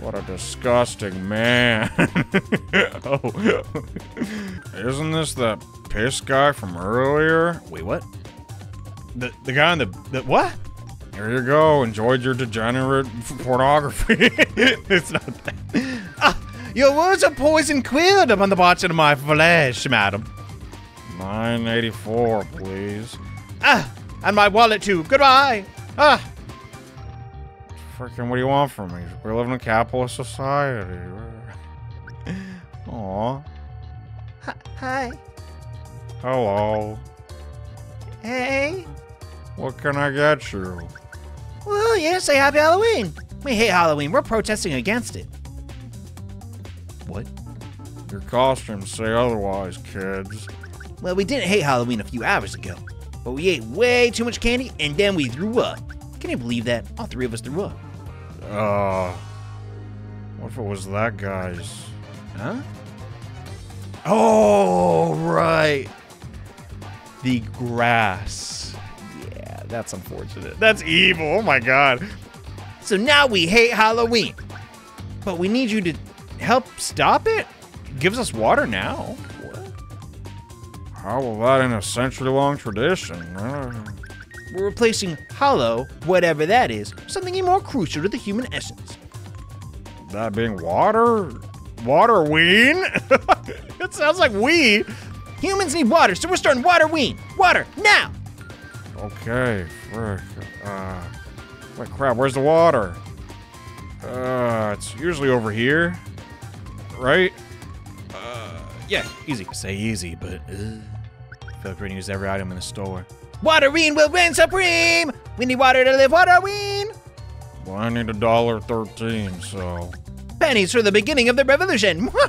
What a disgusting man. Oh. Isn't this that piss guy from earlier? Wait, what? The the guy in the the what? Here you go. Enjoyed your degenerate pornography. it's not that. Ah, your words are poison quilled upon the bottom of my flesh, madam. 984, please. Ah, and my wallet too. Goodbye. Ah, Freaking, what do you want from me? We live in a capitalist society. Aw. Hi. Hello. Hey. What can I get you? Well, yeah, say happy Halloween. We hate Halloween. We're protesting against it. what? Your costumes say otherwise, kids. Well, we didn't hate Halloween a few hours ago, but we ate way too much candy and then we threw up. Can you believe that? All three of us threw up. Uh. What if it was that guy's? Huh? Oh, right. The grass. Yeah, that's unfortunate. That's evil. Oh my god. So now we hate Halloween. But we need you to help stop it. Gives us water now. What? How will that in a century-long tradition? We're replacing hollow, whatever that is, something even more crucial to the human essence. that being water? Water ween? It sounds like we. Humans need water, so we're starting Waterween. Water, now! Okay, frick. Uh, wait, crap, where's the water? Uh, it's usually over here. Right? Uh, Yeah, easy. Say easy, but uh, I feel like we're gonna use every item in the store. Waterween will reign supreme! We need water to live, Waterween! Well, I need a dollar thirteen, so. Pennies for the beginning of the revolution!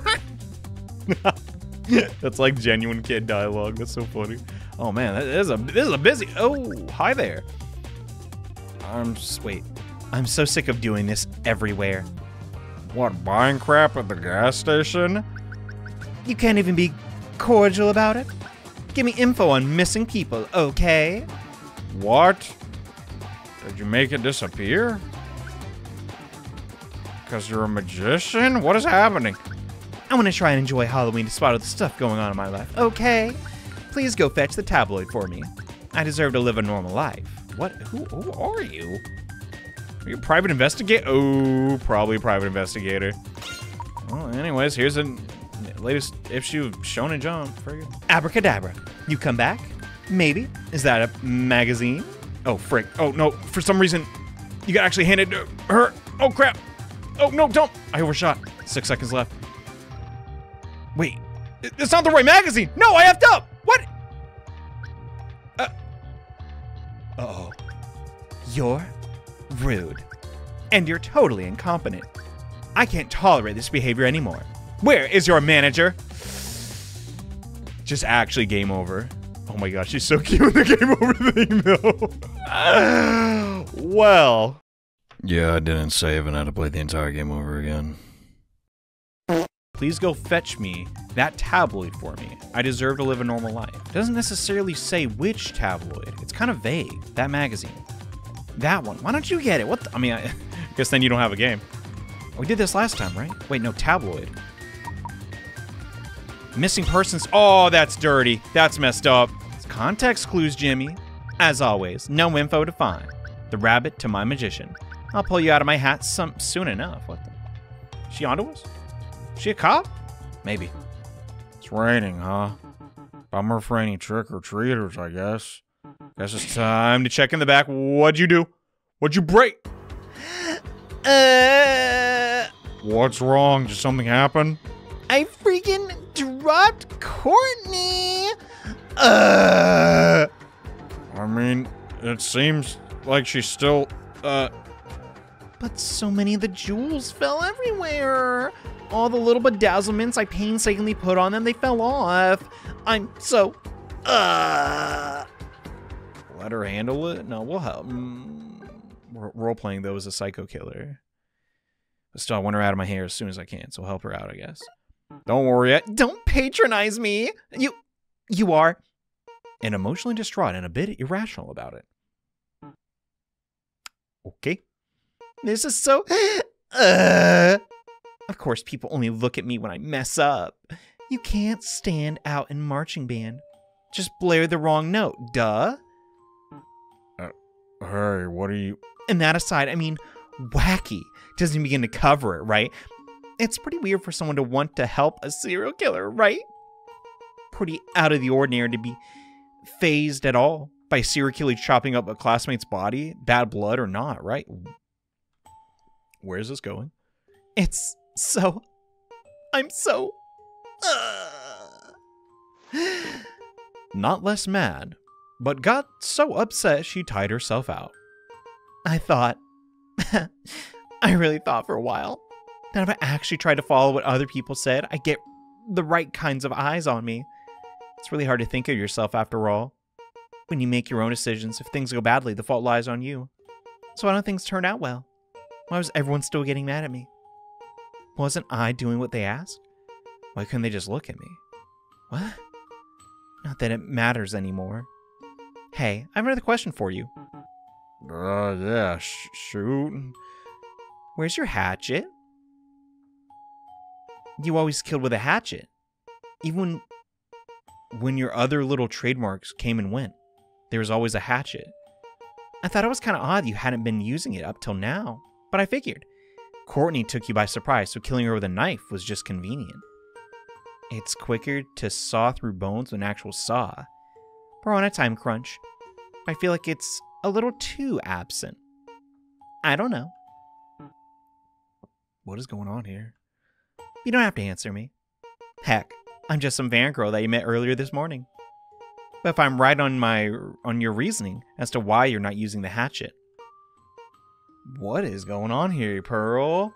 That's like genuine kid dialogue. That's so funny. Oh man, that is a this is a busy. Oh, hi there. I'm Wait, I'm so sick of doing this everywhere. what buying crap at the gas station? You can't even be cordial about it. Give me info on missing people, okay? What? Did you make it disappear? Because you're a magician? What is happening? I want to try and enjoy Halloween despite all the stuff going on in my life, okay? Please go fetch the tabloid for me. I deserve to live a normal life. What? Who, who are you? Are you a private investigator? Oh, probably a private investigator. Well, anyways, here's the latest issue of Shonen Jump. Friggin'. Abracadabra. You come back? Maybe. Is that a magazine? Oh, frick. Oh, no. For some reason, you got actually handed to her. Oh, crap. Oh, no, don't. I overshot. Six seconds left. Wait. It's not the right magazine. No, I effed up. What? Uh, Uh oh. You're rude. And you're totally incompetent. I can't tolerate this behavior anymore. Where is your manager? Just actually game over. Oh my gosh, she's so cute in the game over thing, though. well, Yeah, I didn't save and I had to play the entire game over again. please go fetch me that tabloid for me. I deserve to live a normal life. It doesn't necessarily say which tabloid. It's kind of vague. That magazine. That one. Why don't you get it? What the, I mean, I guess then you don't have a game. We did this last time, right? Wait, no, tabloid. Missing persons. Oh, that's dirty. That's messed up. It's context clues, Jimmy. As always, no info to find. The rabbit to my magician. I'll pull you out of my hat some soon enough. What the? She onto us? She a cop? Maybe. It's raining, huh? Bummer for any trick or treaters, I guess. Guess it's time to check in the back. What'd you do? What'd you break? Uh, What's wrong? Did something happen? I freaking dropped Courtney. Uh, I mean, it seems like she's still, uh, but so many of the jewels fell everywhere. All the little bedazzlements I painstakingly put on them, they fell off. I'm so. Uh. Let her handle it? No, we'll help. Mm, role playing though as a psycho killer. But still, I want her out of my hair as soon as I can, so help her out, I guess. Don't worry. I- Don't patronize me. You. You are. and emotionally distraught and a bit irrational about it. Okay. This is so. Uh. Of course, people only look at me when I mess up. You can't stand out in marching band. Just blare the wrong note, duh. hey, what are you, And that aside, I mean, wacky doesn't even begin to cover it, right? It's pretty weird for someone to want to help a serial killer, right? Pretty out of the ordinary to be fazed at all by a serial killer chopping up a classmate's body, bad blood or not, right? Where's this going? It's so. I'm so. Uh, Not less mad, but got so upset she tied herself out. I thought. I really thought for a while that if I actually tried to follow what other people said, I'd get the right kinds of eyes on me. It's really hard to think of yourself after all. When you make your own decisions, if things go badly, the fault lies on you. So why don't things turn out well? Why was everyone still getting mad at me? Wasn't I doing what they asked? Why couldn't they just look at me? What? Not that it matters anymore. Hey, I have another question for you. uh, yeah, sh- shoot. Where's your hatchet? You always killed with a hatchet. Even when your other little trademarks came and went, there was always a hatchet. I thought it was kind of odd you hadn't been using it up till now, but I figured. Courtney took you by surprise, so killing her with a knife was just convenient. It's quicker to saw through bones than an actual saw. We're on a time crunch. I feel like it's a little too absent. I don't know. What is going on here? You don't have to answer me. Heck, I'm just some van girl that you met earlier this morning. But if I'm right on my on your reasoning as to why you're not using the hatchet. What is going on here, Pearl?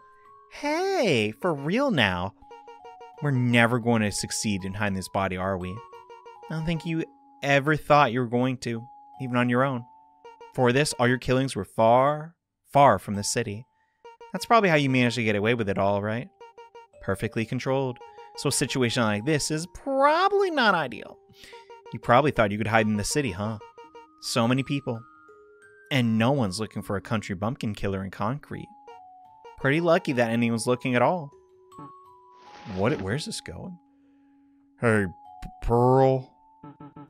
Hey, for real now. We're never going to succeed in hiding this body, are we? I don't think you ever thought you were going to, even on your own. For this, all your killings were far, far from the city. That's probably how you managed to get away with it all, right? Perfectly controlled. So a situation like this is probably not ideal. You probably thought you could hide in the city, huh? So many people. And no one's looking for a country bumpkin killer in concrete. Pretty lucky that anyone's looking at all. What? Where's this going? Hey, Pearl.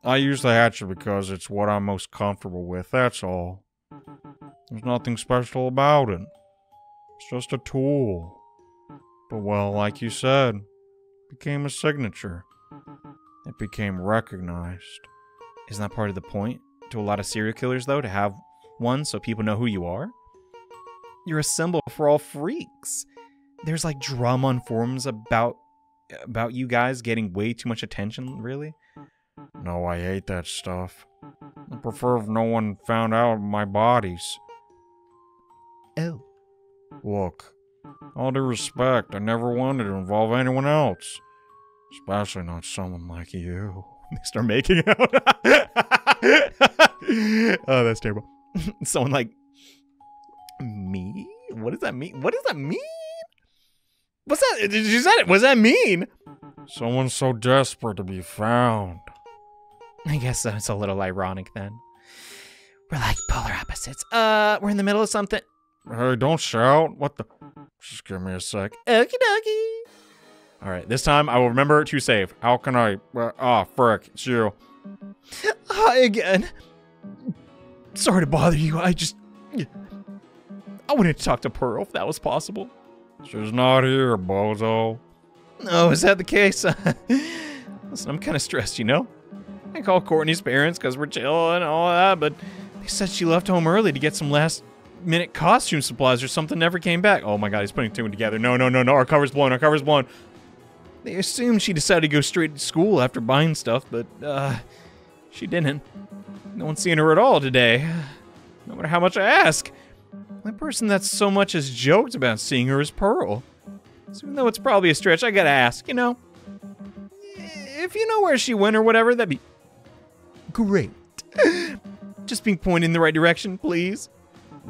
I use the hatchet because it's what I'm most comfortable with, that's all. There's nothing special about it. It's just a tool. But well, like you said, it became a signature. It became recognized. Isn't that part of the point to a lot of serial killers, though, to have one so people know who you are? You're a symbol for all freaks. There's like drama on forums about about you guys getting way too much attention. Really? No, I hate that stuff. I prefer if no one found out my bodies. Oh, Look, all due respect, I never wanted to involve anyone else. Especially not someone like you. They start making out. oh, that's terrible. Someone like me? What does that mean? What does that mean? What's that? Did you say it? What's that mean? Someone so desperate to be found. I guess that's a little ironic then. We're like polar opposites. Uh, we're in the middle of something. Hey, don't shout. What the? Just give me a sec. Okie dokie. All right, this time I will remember to save. How can I? Uh, oh, frick. It's you. Hi again. Sorry to bother you. I just. I wanted to talk to Pearl if that was possible. She's not here, bozo. Oh, is that the case? Listen, I'm kind of stressed, you know? I called Courtney's parents because we're chill and all that, but they said she left home early to get some last minute costume supplies or something, never came back. Oh my god, he's putting two together. No, no, no, no, our cover's blown, our cover's blown. They assumed she decided to go straight to school after buying stuff, but, uh, she didn't. No one's seen her at all today. No matter how much I ask. The person that so much has joked about seeing her is Pearl. So even though it's probably a stretch, I gotta ask, you know? If you know where she went or whatever, that'd be great. Just being pointed in the right direction, please.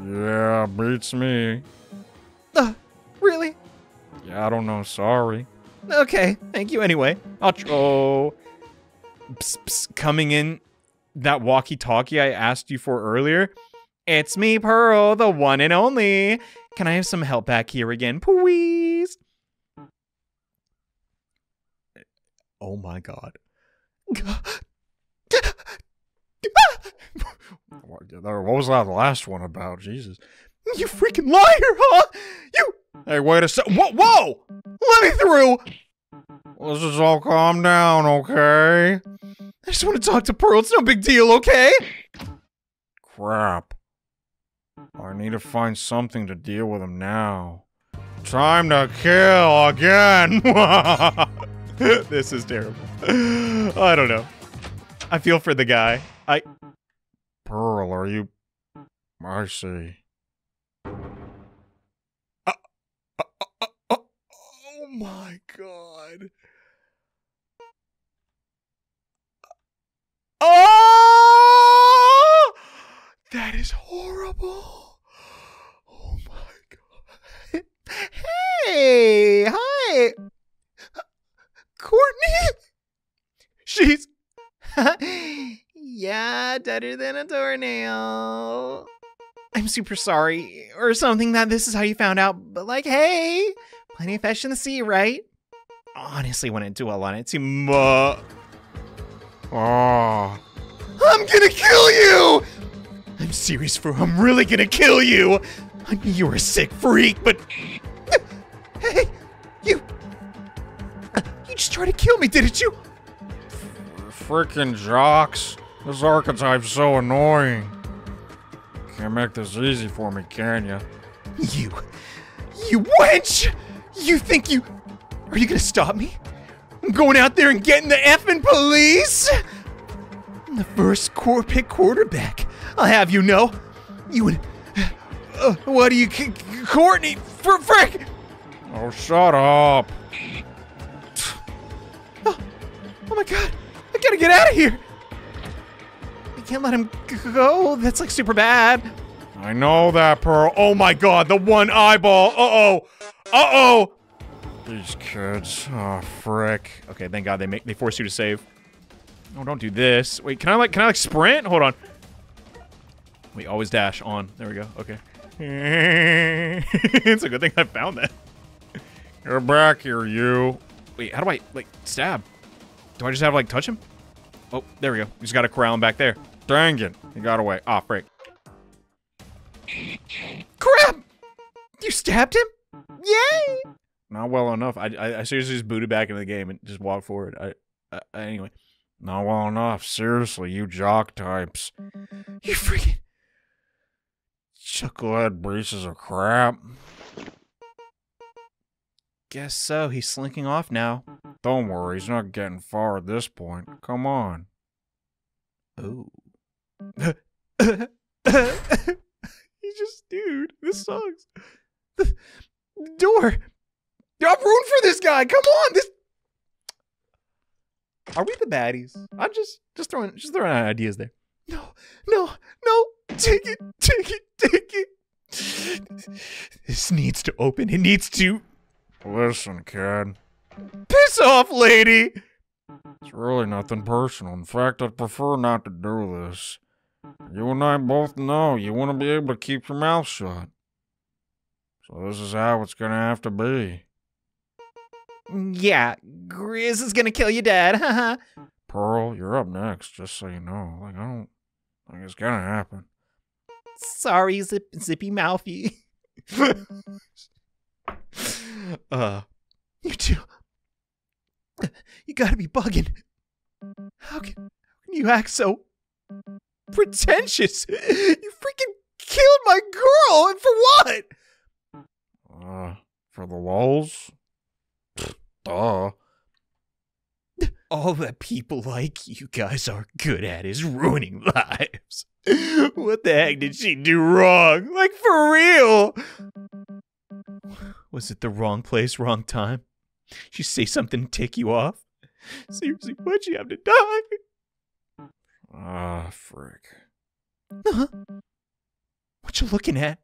Yeah, beats me. Uh, really? Yeah, I don't know. Sorry. Okay, thank you anyway. I'll tr- oh. Psst, psst, coming in that walkie-talkie I asked you for earlier. It's me, Pearl, the one and only. Can I have some help back here again, please? Oh my god. What, was that last one about? Jesus. You freaking liar, huh? You. Hey, wait a sec. Whoa, whoa! Let me through! Let's just all calm down, okay? I just want to talk to Pearl. It's no big deal, okay? Crap. I need to find something to deal with him now. Time to kill again! this is terrible. I don't know. I feel for the guy. Pearl, are you. I see. Uh, uh, uh, oh my god. Oh! That is horrible. Oh my god. Hey! Hi! Courtney? She's. Yeah, deader than a doornail. I'm super sorry, or something that this is how you found out, but like, hey, plenty of fish in the sea, right? Honestly, wouldn't dwell on it too much. Oh. I'm gonna kill you! I'm serious, for I'm really gonna kill you! I knew you were a sick freak, but. Hey! You. You just tried to kill me, didn't you? Freaking jocks. This archetype's so annoying. Can't make this easy for me, can ya? You. You wench! You think you. Are you gonna stop me? I'm going out there and getting the effing police! I'm the first core pick quarterback. I'll have you know. You and. Uh, what do you. C- Courtney! For frick! Oh, shut up. Oh, oh my god! I gotta get out of here! Can't let him go. That's like super bad. I know that, Pearl. Oh my god, the one eyeball. Uh oh. Uh oh. These kids. Oh, frick. Okay, thank God they make they force you to save. Oh, don't do this. Wait, can I like can I like sprint? Hold on. Wait, always dash on. There we go. Okay. it's a good thing I found that. You're back here, you. Wait, how do I like stab? Do I just have like touch him? Oh, there we go. We just got a corral him back there. Dang it. He got away. Ah, frick. Crap! You stabbed him? Yay! Not well enough. I, I, I seriously just booted back into the game and just walked forward. I, I anyway. Not well enough. Seriously, you jock types. You freaking Chucklehead pieces of crap. guess so. He's slinking off now. Don't worry, he's not getting far at this point. Come on. Oh. He just, dude, this sucks. The, the door. I'm rooting for this guy. Come on, this. Are we the baddies? I'm just, just throwing, just throwing out ideas there. No, no, no. Take it, take it, take it. This needs to open. It needs to. Listen, kid. Piss off, lady! It's really nothing personal. In fact, I'd prefer not to do this. You and I both know you want to be able to keep your mouth shut. So this is how it's gonna have to be. Yeah, Grizz is gonna kill you, Dad. Haha. Pearl, you're up next, just so you know. Like, I don't think it's gonna happen. Sorry, zip, zippy mouthy. uh, you two. You gotta be bugging. How can, how can you act so pretentious? You freaking killed my girl, and for what? Uh, for the walls? Duh. All that people like you guys are good at is ruining lives. What the heck did she do wrong? Like, for real? Was it the wrong place, wrong time? She say something to tick you off? Seriously, why'd she have to die? Ah, frick. Huh? What you looking at?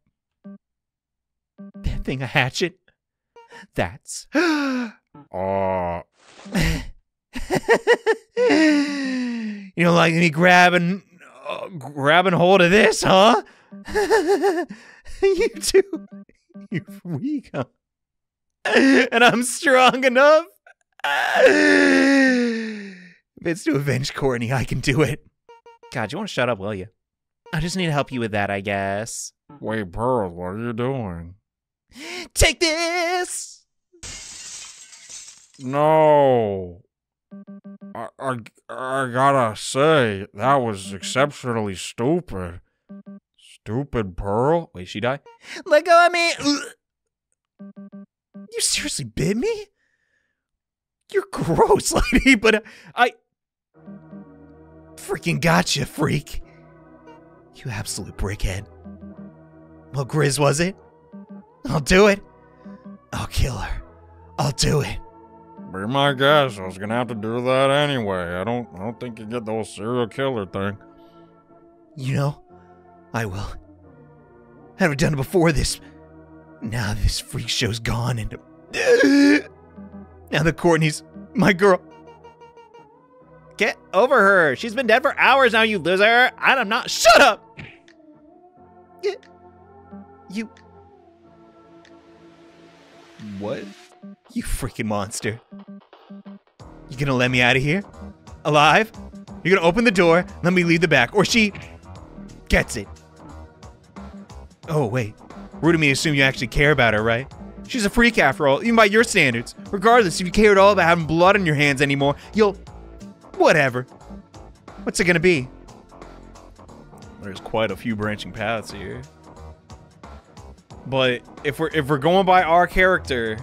That thing a hatchet? That's. Ah. Uh, you don't like me grabbing, uh, grabbing hold of this, huh? you too. You're weak, huh? And I'm strong enough. If it's to avenge Courtney, I can do it. God, you want to shut up, will you? I just need to help you with that, I guess. wait, Pearl, what are you doing? Take this. No. I, I, I gotta say, that was exceptionally stupid. Stupid Pearl? Wait, she died? Let go of me. You seriously bit me? You're gross, lady, but I freaking gotcha, freak. You absolute brickhead. Well, Grizz was it? I'll do it. I'll kill her. I'll do it. Be my guess, I was gonna have to do that anyway. I don't I don't think you get the whole serial killer thing. You know, I will. I'd have done it before this. Now this freak show's gone and now the Courtney's my girl. Get over her. She's been dead for hours now, you loser. And I'm not. Shut up. You. What? You freaking monster. You gonna let me out of here? Alive? You're gonna open the door, let me leave the back, or she gets it. Oh, wait. Rude of me to assume you actually care about her, right? She's a freak after all, even by your standards. Regardless, if you care at all about having blood on your hands anymore, you'll. Whatever. What's it gonna be? There's quite a few branching paths here. But if we're if we're going by our character,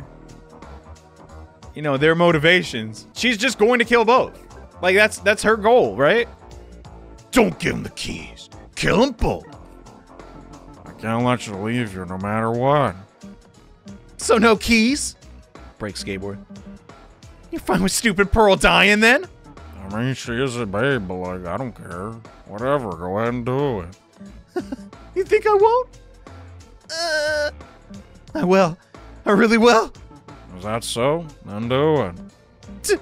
you know, their motivations, she's just going to kill both. Like that's that's her goal, right? Don't give him the keys. Kill them both. I can't let you leave here no matter what. So no keys? Break skateboard. You're fine with stupid Pearl dying then? I mean, she is a babe, but like, I don't care. Whatever, go ahead and do it. You think I won't? Uh, I will. I really will. Is that so? Then do it.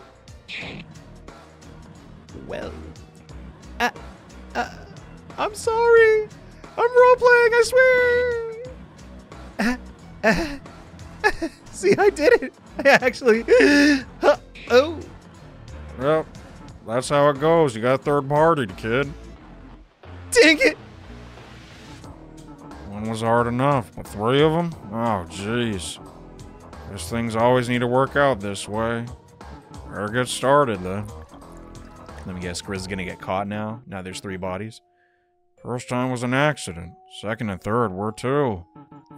Well, uh, uh, I'm sorry. I'm role playing. I swear. Uh, uh, see, I did it. I actually. Uh, oh, Yep, that's how it goes. You got third partied, kid. dang it! One was hard enough, but three of them? Oh, jeez. These things always need to work out this way. Better get started then. Let me guess. Grizz is gonna get caught now. Now there's three bodies. First time was an accident. Second and third were too.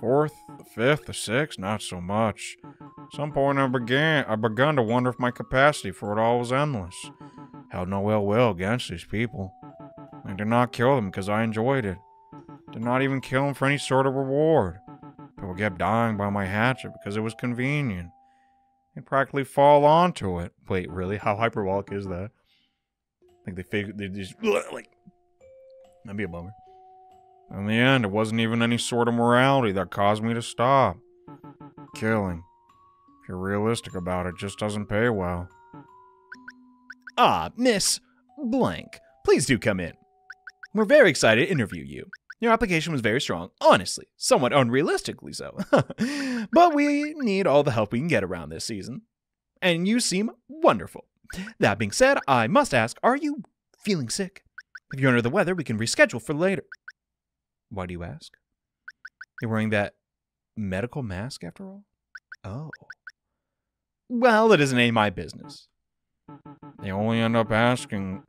Fourth, the fifth, the sixth, not so much. At Some point I began I begun to wonder if my capacity for it all was endless. Held no ill will against these people. I did not kill them because I enjoyed it. Did not even kill them for any sort of reward. People kept dying by my hatchet because it was convenient. They'd practically fall onto it. Wait, really? How hyperbolic is that? Like they fig- they just like that'd be a bummer. In the end, it wasn't even any sort of morality that caused me to stop. Killing. If you're realistic about it, just doesn't pay well. Ah, Miss Blank, please do come in. We're very excited to interview you. Your application was very strong, honestly, somewhat unrealistically so. but we need all the help we can get around this season. And you seem wonderful. That being said, I must ask are you feeling sick? If you're under the weather, we can reschedule for later. Why do you ask? You're wearing that medical mask after all? Oh. Well, it isn't any of my business. They only end up asking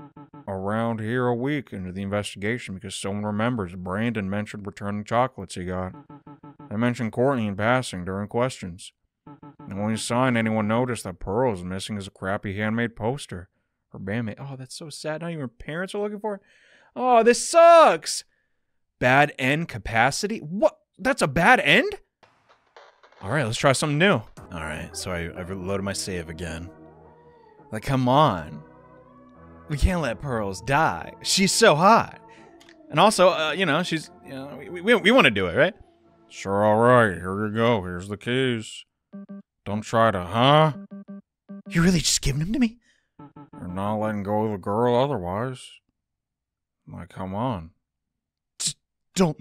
around here a week into the investigation because someone remembers Brandon mentioned returning chocolates he got. I mentioned Courtney in passing during questions. The only sign anyone noticed that Pearl is missing is a crappy handmade poster. Her bandmate. Oh, that's so sad. Not even her parents are looking for it. Oh, this sucks. Bad end capacity? What? That's a bad end? All right, let's try something new. All right, so I, I loaded my save again. Like, come on. We can't let Pearls die. She's so hot. And also, uh, you know, she's, you know, we, we, we want to do it, right? Sure, all right. Here you go. Here's the keys. Don't try to, huh? You really just giving them to me? You're not letting go of the girl otherwise. Like, come on. Just don't.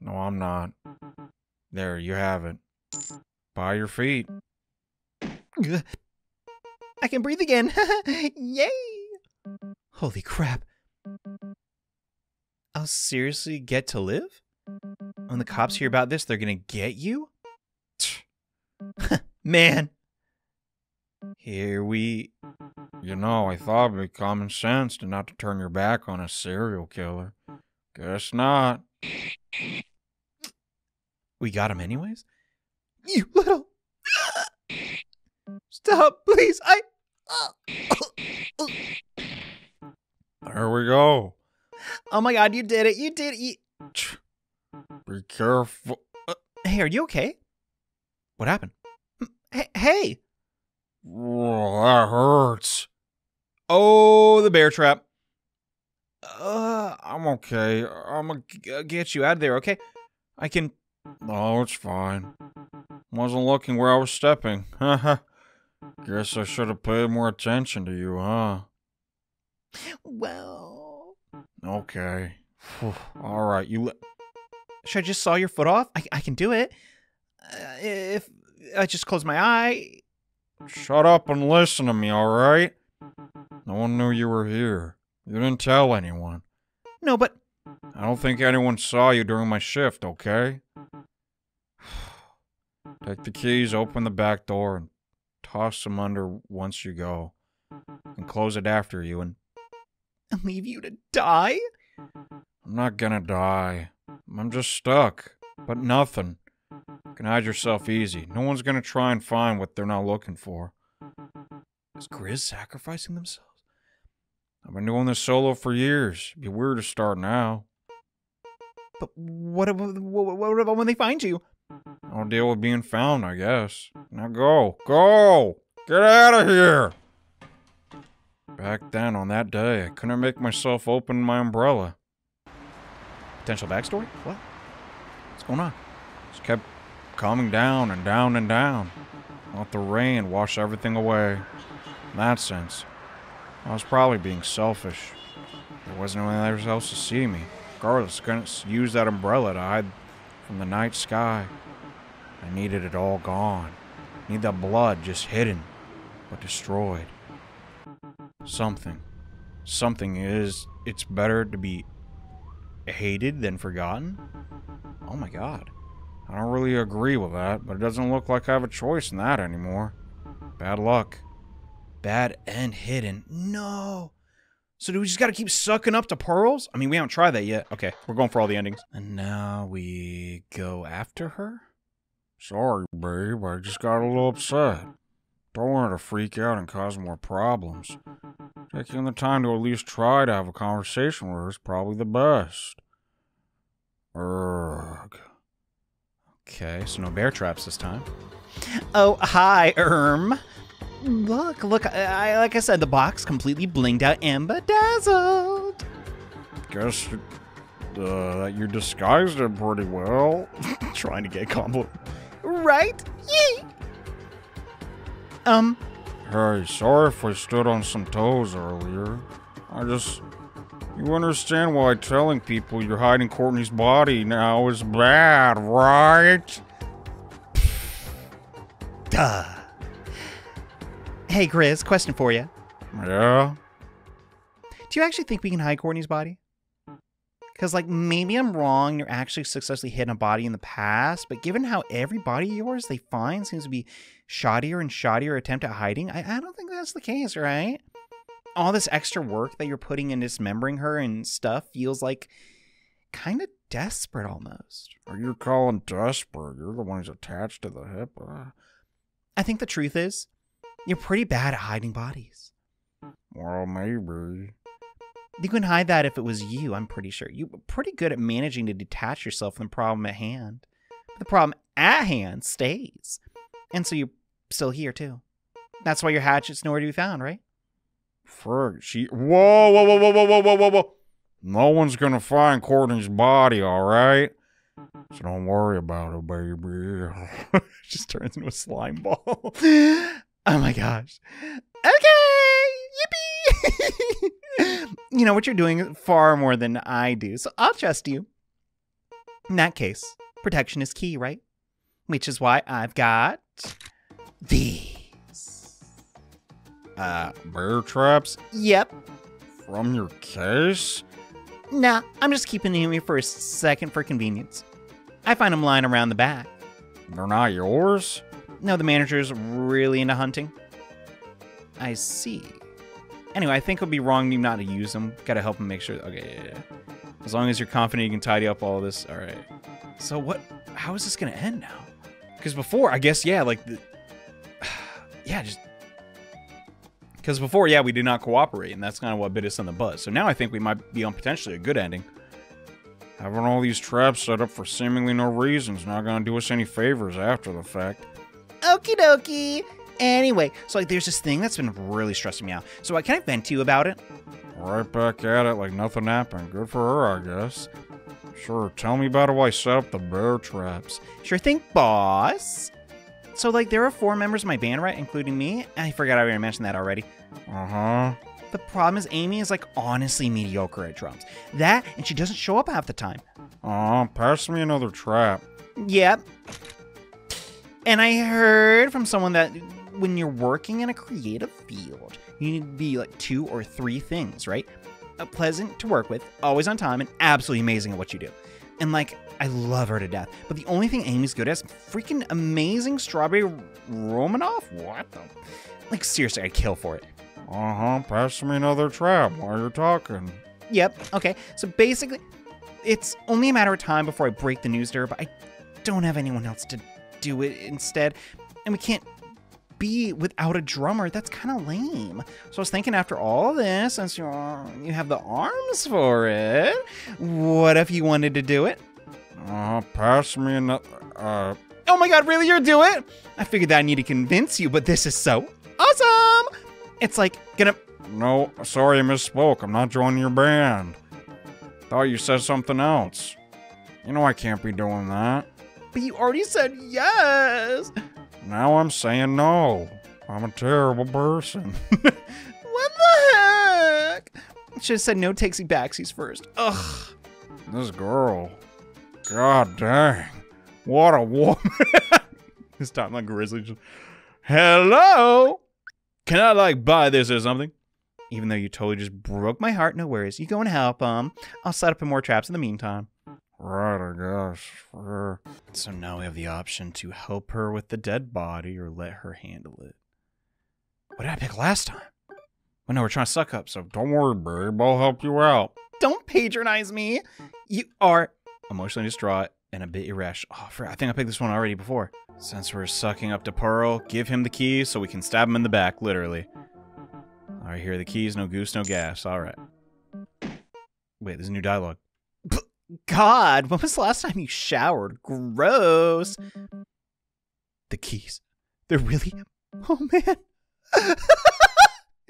No, I'm not. There, you have it. By your feet. I can breathe again. Yay! Holy crap. I'll seriously get to live? When the cops hear about this, they're gonna get you? Man. Here we. You know, I thought it'd be common sense to not to turn your back on a serial killer. Guess not. We got him anyways? You little. Stop, please. I. There we go. Oh my god, you did it. You did it. You... Be careful. Hey, are you okay? What happened? Hey, hey. Whoa, that hurts. Oh, the bear trap. Uh, I'm okay. I'm gonna get you out of there, okay? I can. Oh, it's fine. Wasn't looking where I was stepping. Guess I should have paid more attention to you, huh? Well. Okay. All right, you. Li- Should I just saw your foot off? I, I can do it. Uh, if I just close my eye. Shut up and listen to me, all right? No one knew you were here. You didn't tell anyone. No, but I don't think anyone saw you during my shift, okay? Take the keys, open the back door, and toss them under once you go. And mm-hmm. close it after you, and Leave you to die? Mm-hmm. I'm not gonna die. I'm just stuck. But mm-hmm. nothing. You can hide yourself easy. No one's gonna try and find what they're not looking for. is Grizz sacrificing themselves? I've been doing this solo for years. It'd be weird to start now. But what, about- what, what about when they find you? I'll deal with being found, I guess. Now go. Go! Get out of here! Back then, on that day, I couldn't make myself open my umbrella. Potential backstory? What? What's going on? Just kept coming down and down and down. Let the rain wash everything away. In that sense, I was probably being selfish. There wasn't anyone else to see me. Regardless, I couldn't use that umbrella to hide from the night sky. I needed it all gone. Need that blood just hidden, but destroyed. Something. Something is. It's better to be Hated than forgotten? Oh my god. I don't really agree with that, but it doesn't look like I have a choice in that anymore. Bad luck. Bad and hidden. No. So do we just gotta keep sucking up to pearls? I mean, we haven't tried that yet. Okay, we're going for all the endings. And now we go after her? Sorry, babe, I just got a little upset. Don't want her to freak out and cause more problems. Taking the time to at least try to have a conversation with her is probably the best. Urgh. Okay, so no bear traps this time. Oh, hi, Erm. Look, look, I, like I said, the box completely blinged out and bedazzled. Guess uh, that you disguised it pretty well. Trying to get compliment. Right? Yay! Um, Hey, sorry if I stood on some toes earlier. I just. You understand why telling people you're hiding Courtney's body now is bad, right? duh. Hey, Grizz, question for you. Yeah? Do you actually think we can hide Courtney's body? Because, like, maybe I'm wrong. You're actually successfully hidden a body in the past, but given how every body of yours they find seems to be shoddier and shoddier attempt at hiding, I, I don't think that's the case, right? All this extra work that you're putting in dismembering her and stuff feels like kind of desperate almost. Are you calling desperate? You're the one who's attached to the hip. I think the truth is, you're pretty bad at hiding bodies. Well, maybe. You can hide that if it was you, I'm pretty sure. You're pretty good at managing to detach yourself from the problem at hand. But the problem at hand stays. And so you're still here, too. That's why your hatchet's nowhere to be found, right? Frig, she. Whoa, whoa, whoa, whoa, whoa, whoa, whoa, whoa. No one's gonna find Courtney's body, all right? So don't worry about it, baby. She Just turns into a slime ball. oh my gosh. Okay! Yippee! you know what you're doing far more than I do, so I'll trust you. In that case, protection is key, right? Which is why I've got these. uh, bear traps Yep. from your case? Nah, I'm just keeping them here for a second for convenience. I find them lying around the back. They're not yours? No, the manager's really into hunting. I see. Anyway, I think it would be wrong not to use them. Gotta help him make sure. Okay, yeah, yeah. As long as you're confident you can tidy up all this. All right. So what? How is this gonna end now? Because before, I guess, yeah, like, the, yeah, just because before, yeah, we did not cooperate, and that's kind of what bit us in the butt. So now I think we might be on potentially a good ending. Having all these traps set up for seemingly no reason's not gonna do us any favors after the fact. Okie dokie. Anyway, so like, there's this thing that's been really stressing me out. So, I can I vent to you about it? Right back at it like nothing happened. Good for her, I guess. Sure, tell me about how I set up the bear traps. Sure thing, boss. So, like, there are four members of my band, right? Including me. I forgot I already mentioned that already. Uh huh. The problem is, Amy is, like, honestly mediocre at drums. That, and she doesn't show up half the time. Uh. Pass me another trap. Yep. And I heard from someone that when you're working in a creative field, you need to be like two or three things, right? A pleasant to work with, always on time, and absolutely amazing at what you do. And like, I love her to death. But the only thing Amy's good at is freaking amazing strawberry Romanoff. What the? Like, seriously, I'd kill for it. Uh huh. Pass me another trap while you're talking. Yep. Okay. So basically, it's only a matter of time before I break the news to her, but I don't have anyone else to do it instead. And we can't be without a drummer. That's kind of lame. So I was thinking after all this, since you you have the arms for it, what if you wanted to do it? Uh. Pass me another. Uh. Oh my god, really? You're do it? I figured that I need to convince you, but this is so awesome! It's like gonna No, sorry I misspoke. I'm not joining your band. Thought you said something else. You know I can't be doing that. But you already said yes. Now I'm saying no. I'm a terrible person. What the heck? Should have said no takesy backsies first. Ugh. this girl. God dang. What a woman. This time like Grizzly just, Hello? Can I like buy this or something? Even though you totally just broke my heart, no worries. You go and help um. I'll set up more traps in the meantime. Right, I guess. Sure. So now we have the option to help her with the dead body or let her handle it. What did I pick last time? Well, no, we're trying to suck up, so Don't worry, babe. I'll help you out. Don't patronize me. You are. emotionally distraught and a bit irrational. Oh, I I think I picked this one already before. Since we're sucking up to Pearl, give him the keys so we can stab him in the back, literally. All right, here are the keys. No goose, no gas. All right. Wait, there's a new dialogue. God, when was the last time you showered? Gross. The keys. They're really. Oh man.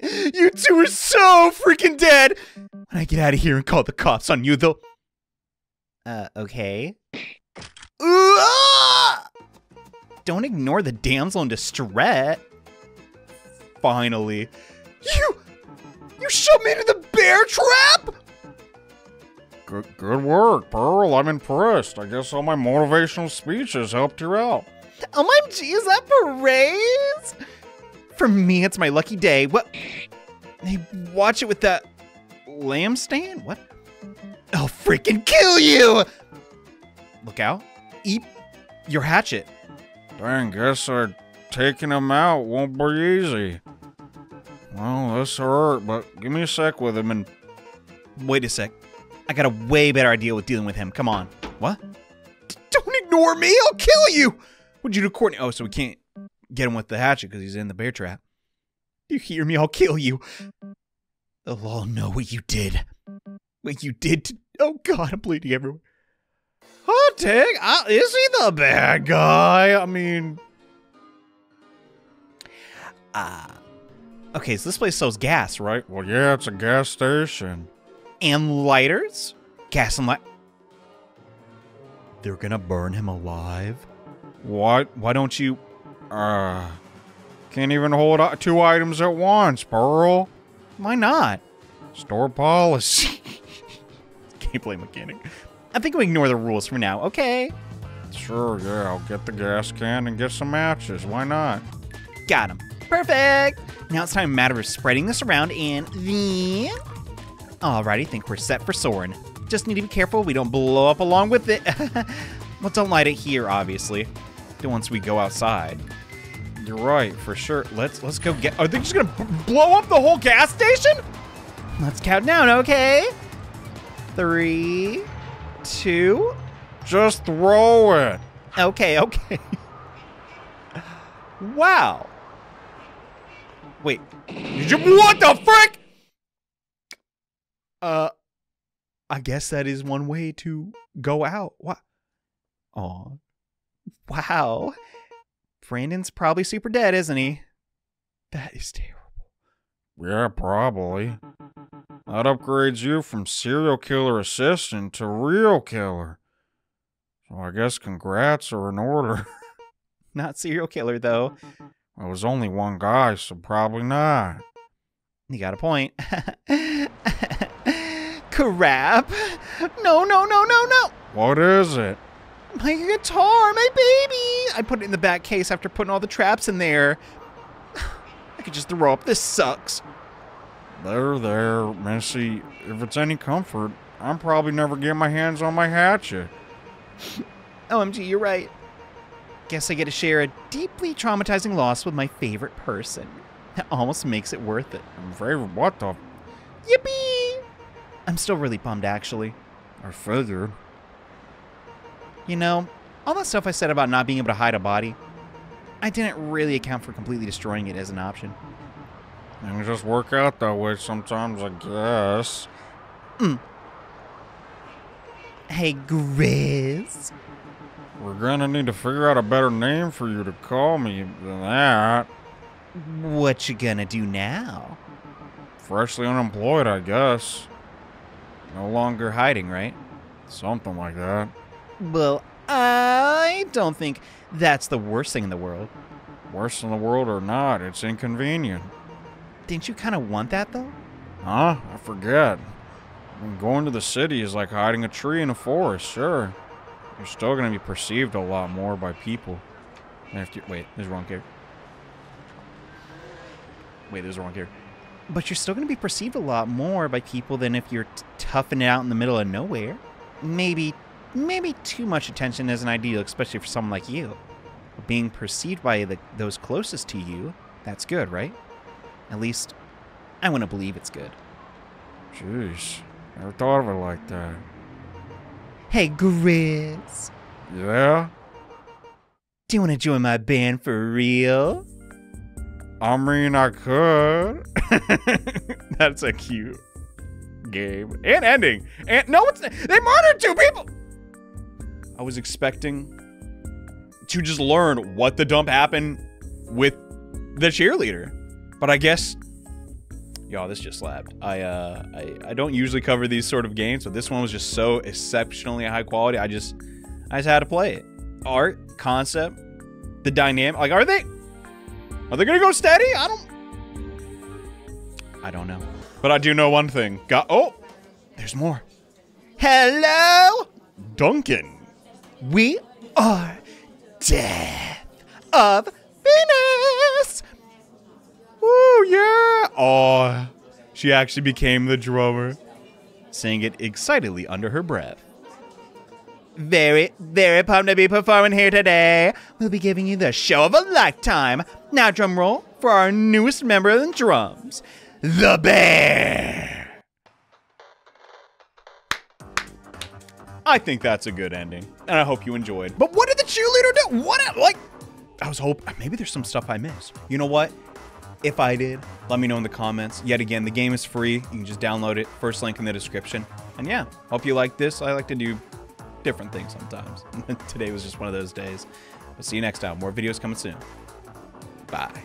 you two are so freaking dead. When I get out of here and call the cops on you, they'll. Uh, okay. Don't ignore the damsel in distress. finally. You you shoved me into the bear trap? Good, good work, Pearl. I'm impressed. I guess all my motivational speeches helped you out. OMG, is that for raise? For me, it's my lucky day. What? Hey, watch it with that lamb stand? What? I'll freaking kill you! Look out. Eat your hatchet. Dang, guess uh, taking him out won't be easy. Well, this hurt, but give me a sec with him and Wait a sec. I got a way better idea with dealing with him. Come on. What? D- don't ignore me. I'll kill you. What'd you do, Courtney? Oh, so we can't get him with the hatchet because he's in the bear trap. You hear me? I'll kill you. They'll all know what you did. What you did to. Oh, God, I'm bleeding everywhere. Hot take. Uh, is he the bad guy? I mean. Ah. okay, so this place sells gas, right? well, yeah, it's a gas station. And lighters. Gas and light. They're gonna burn him alive. What? Why don't you? Uh, can't even hold two items at once, Pearl. Why not? Store policy. Gameplay mechanic. I think we ignore the rules for now. Okay, sure, yeah, I'll get the gas can and get some matches. Why not? got him. Perfect. Now it's time a matter of spreading this around and then. Alrighty, think we're set for Soren. Just need to be careful we don't blow up along with it. well, don't light it here, obviously. Once we go outside. You're right, for sure. Let's let's go get. Are they just gonna blow up the whole gas station? Let's count down, okay? Three, two. Just throw it. Okay, okay. wow. Wait. Did you what the frick? Uh I guess that is one way to go out. What? Oh. Wow. Brandon's probably super dead, isn't he? That is terrible. Yeah, probably. That upgrades you from serial killer assistant to real killer. So I guess congrats are in order. Not serial killer though. It was only one guy, so probably not. You got a point. Crap. No, no, no, no, no. What is it? My guitar, my baby! I put it in the back case after putting all the traps in there. I could just throw up. This sucks. There, there, Missy. If it's any comfort, I'm probably never getting my hands on my hatchet. OMG, you're right. Guess I get to share a deeply traumatizing loss with my favorite person. That almost makes it worth it. I'm favorite. What the? Yippee! I'm still really bummed, actually. Or further. You know, all that stuff I said about not being able to hide a body, I didn't really account for completely destroying it as an option. Things just work out that way sometimes, I guess. Mm. Hey, Grizz. We're gonna need to figure out a better name for you to call me than that. What you gonna do now? Freshly unemployed, I guess. No longer hiding, right? Something like that. Well, I don't think that's the worst thing in the world. Worst in the world or not, it's inconvenient. Didn't you kind of want that, though? Huh? I forget. I mean, going to the city is like hiding a tree in a forest, sure. You're still gonna be perceived a lot more by people. And if you, wait, there's the wrong character. Wait, there's the wrong character. But you're still going to be perceived a lot more by people than if you're toughing it out in the middle of nowhere. Maybe, maybe too much attention isn't ideal, especially for someone like you. But being perceived by the, those closest to you, that's good, right? At least, I want to believe it's good. Jeez. Never thought of it like that. Hey, Grizz. Yeah? Do you want to join my band for real? I mean, I could. That's a cute game and ending. And no, it's they murdered two people. I was expecting to just learn what the dump happened with the cheerleader, but I guess, y'all, this just slapped. I uh, I I don't usually cover these sort of games, but this one was just so exceptionally high quality. I just I just had to play it. Art, concept, the dynamic. Like, are they? Are they gonna go steady? I don't. I don't know. But I do know one thing. Got oh, there's more. Hello? Duncan. We are Death of Venus. Ooh, yeah. Oh, she actually became the drummer, saying it excitedly under her breath. Very, very pumped to be performing here today. We'll be giving you the show of a lifetime. Now, drum roll for our newest member of the drums, the Bear. I think that's a good ending, and I hope you enjoyed. But what did the cheerleader do? What, like, I was hoping maybe there's some stuff I missed. You know what? If I did, let me know in the comments. Yet again, the game is free. You can just download it. First link in the description. And yeah, hope you like this. I like to do different things sometimes. Today was just one of those days. But see you next time. More videos coming soon. Bye.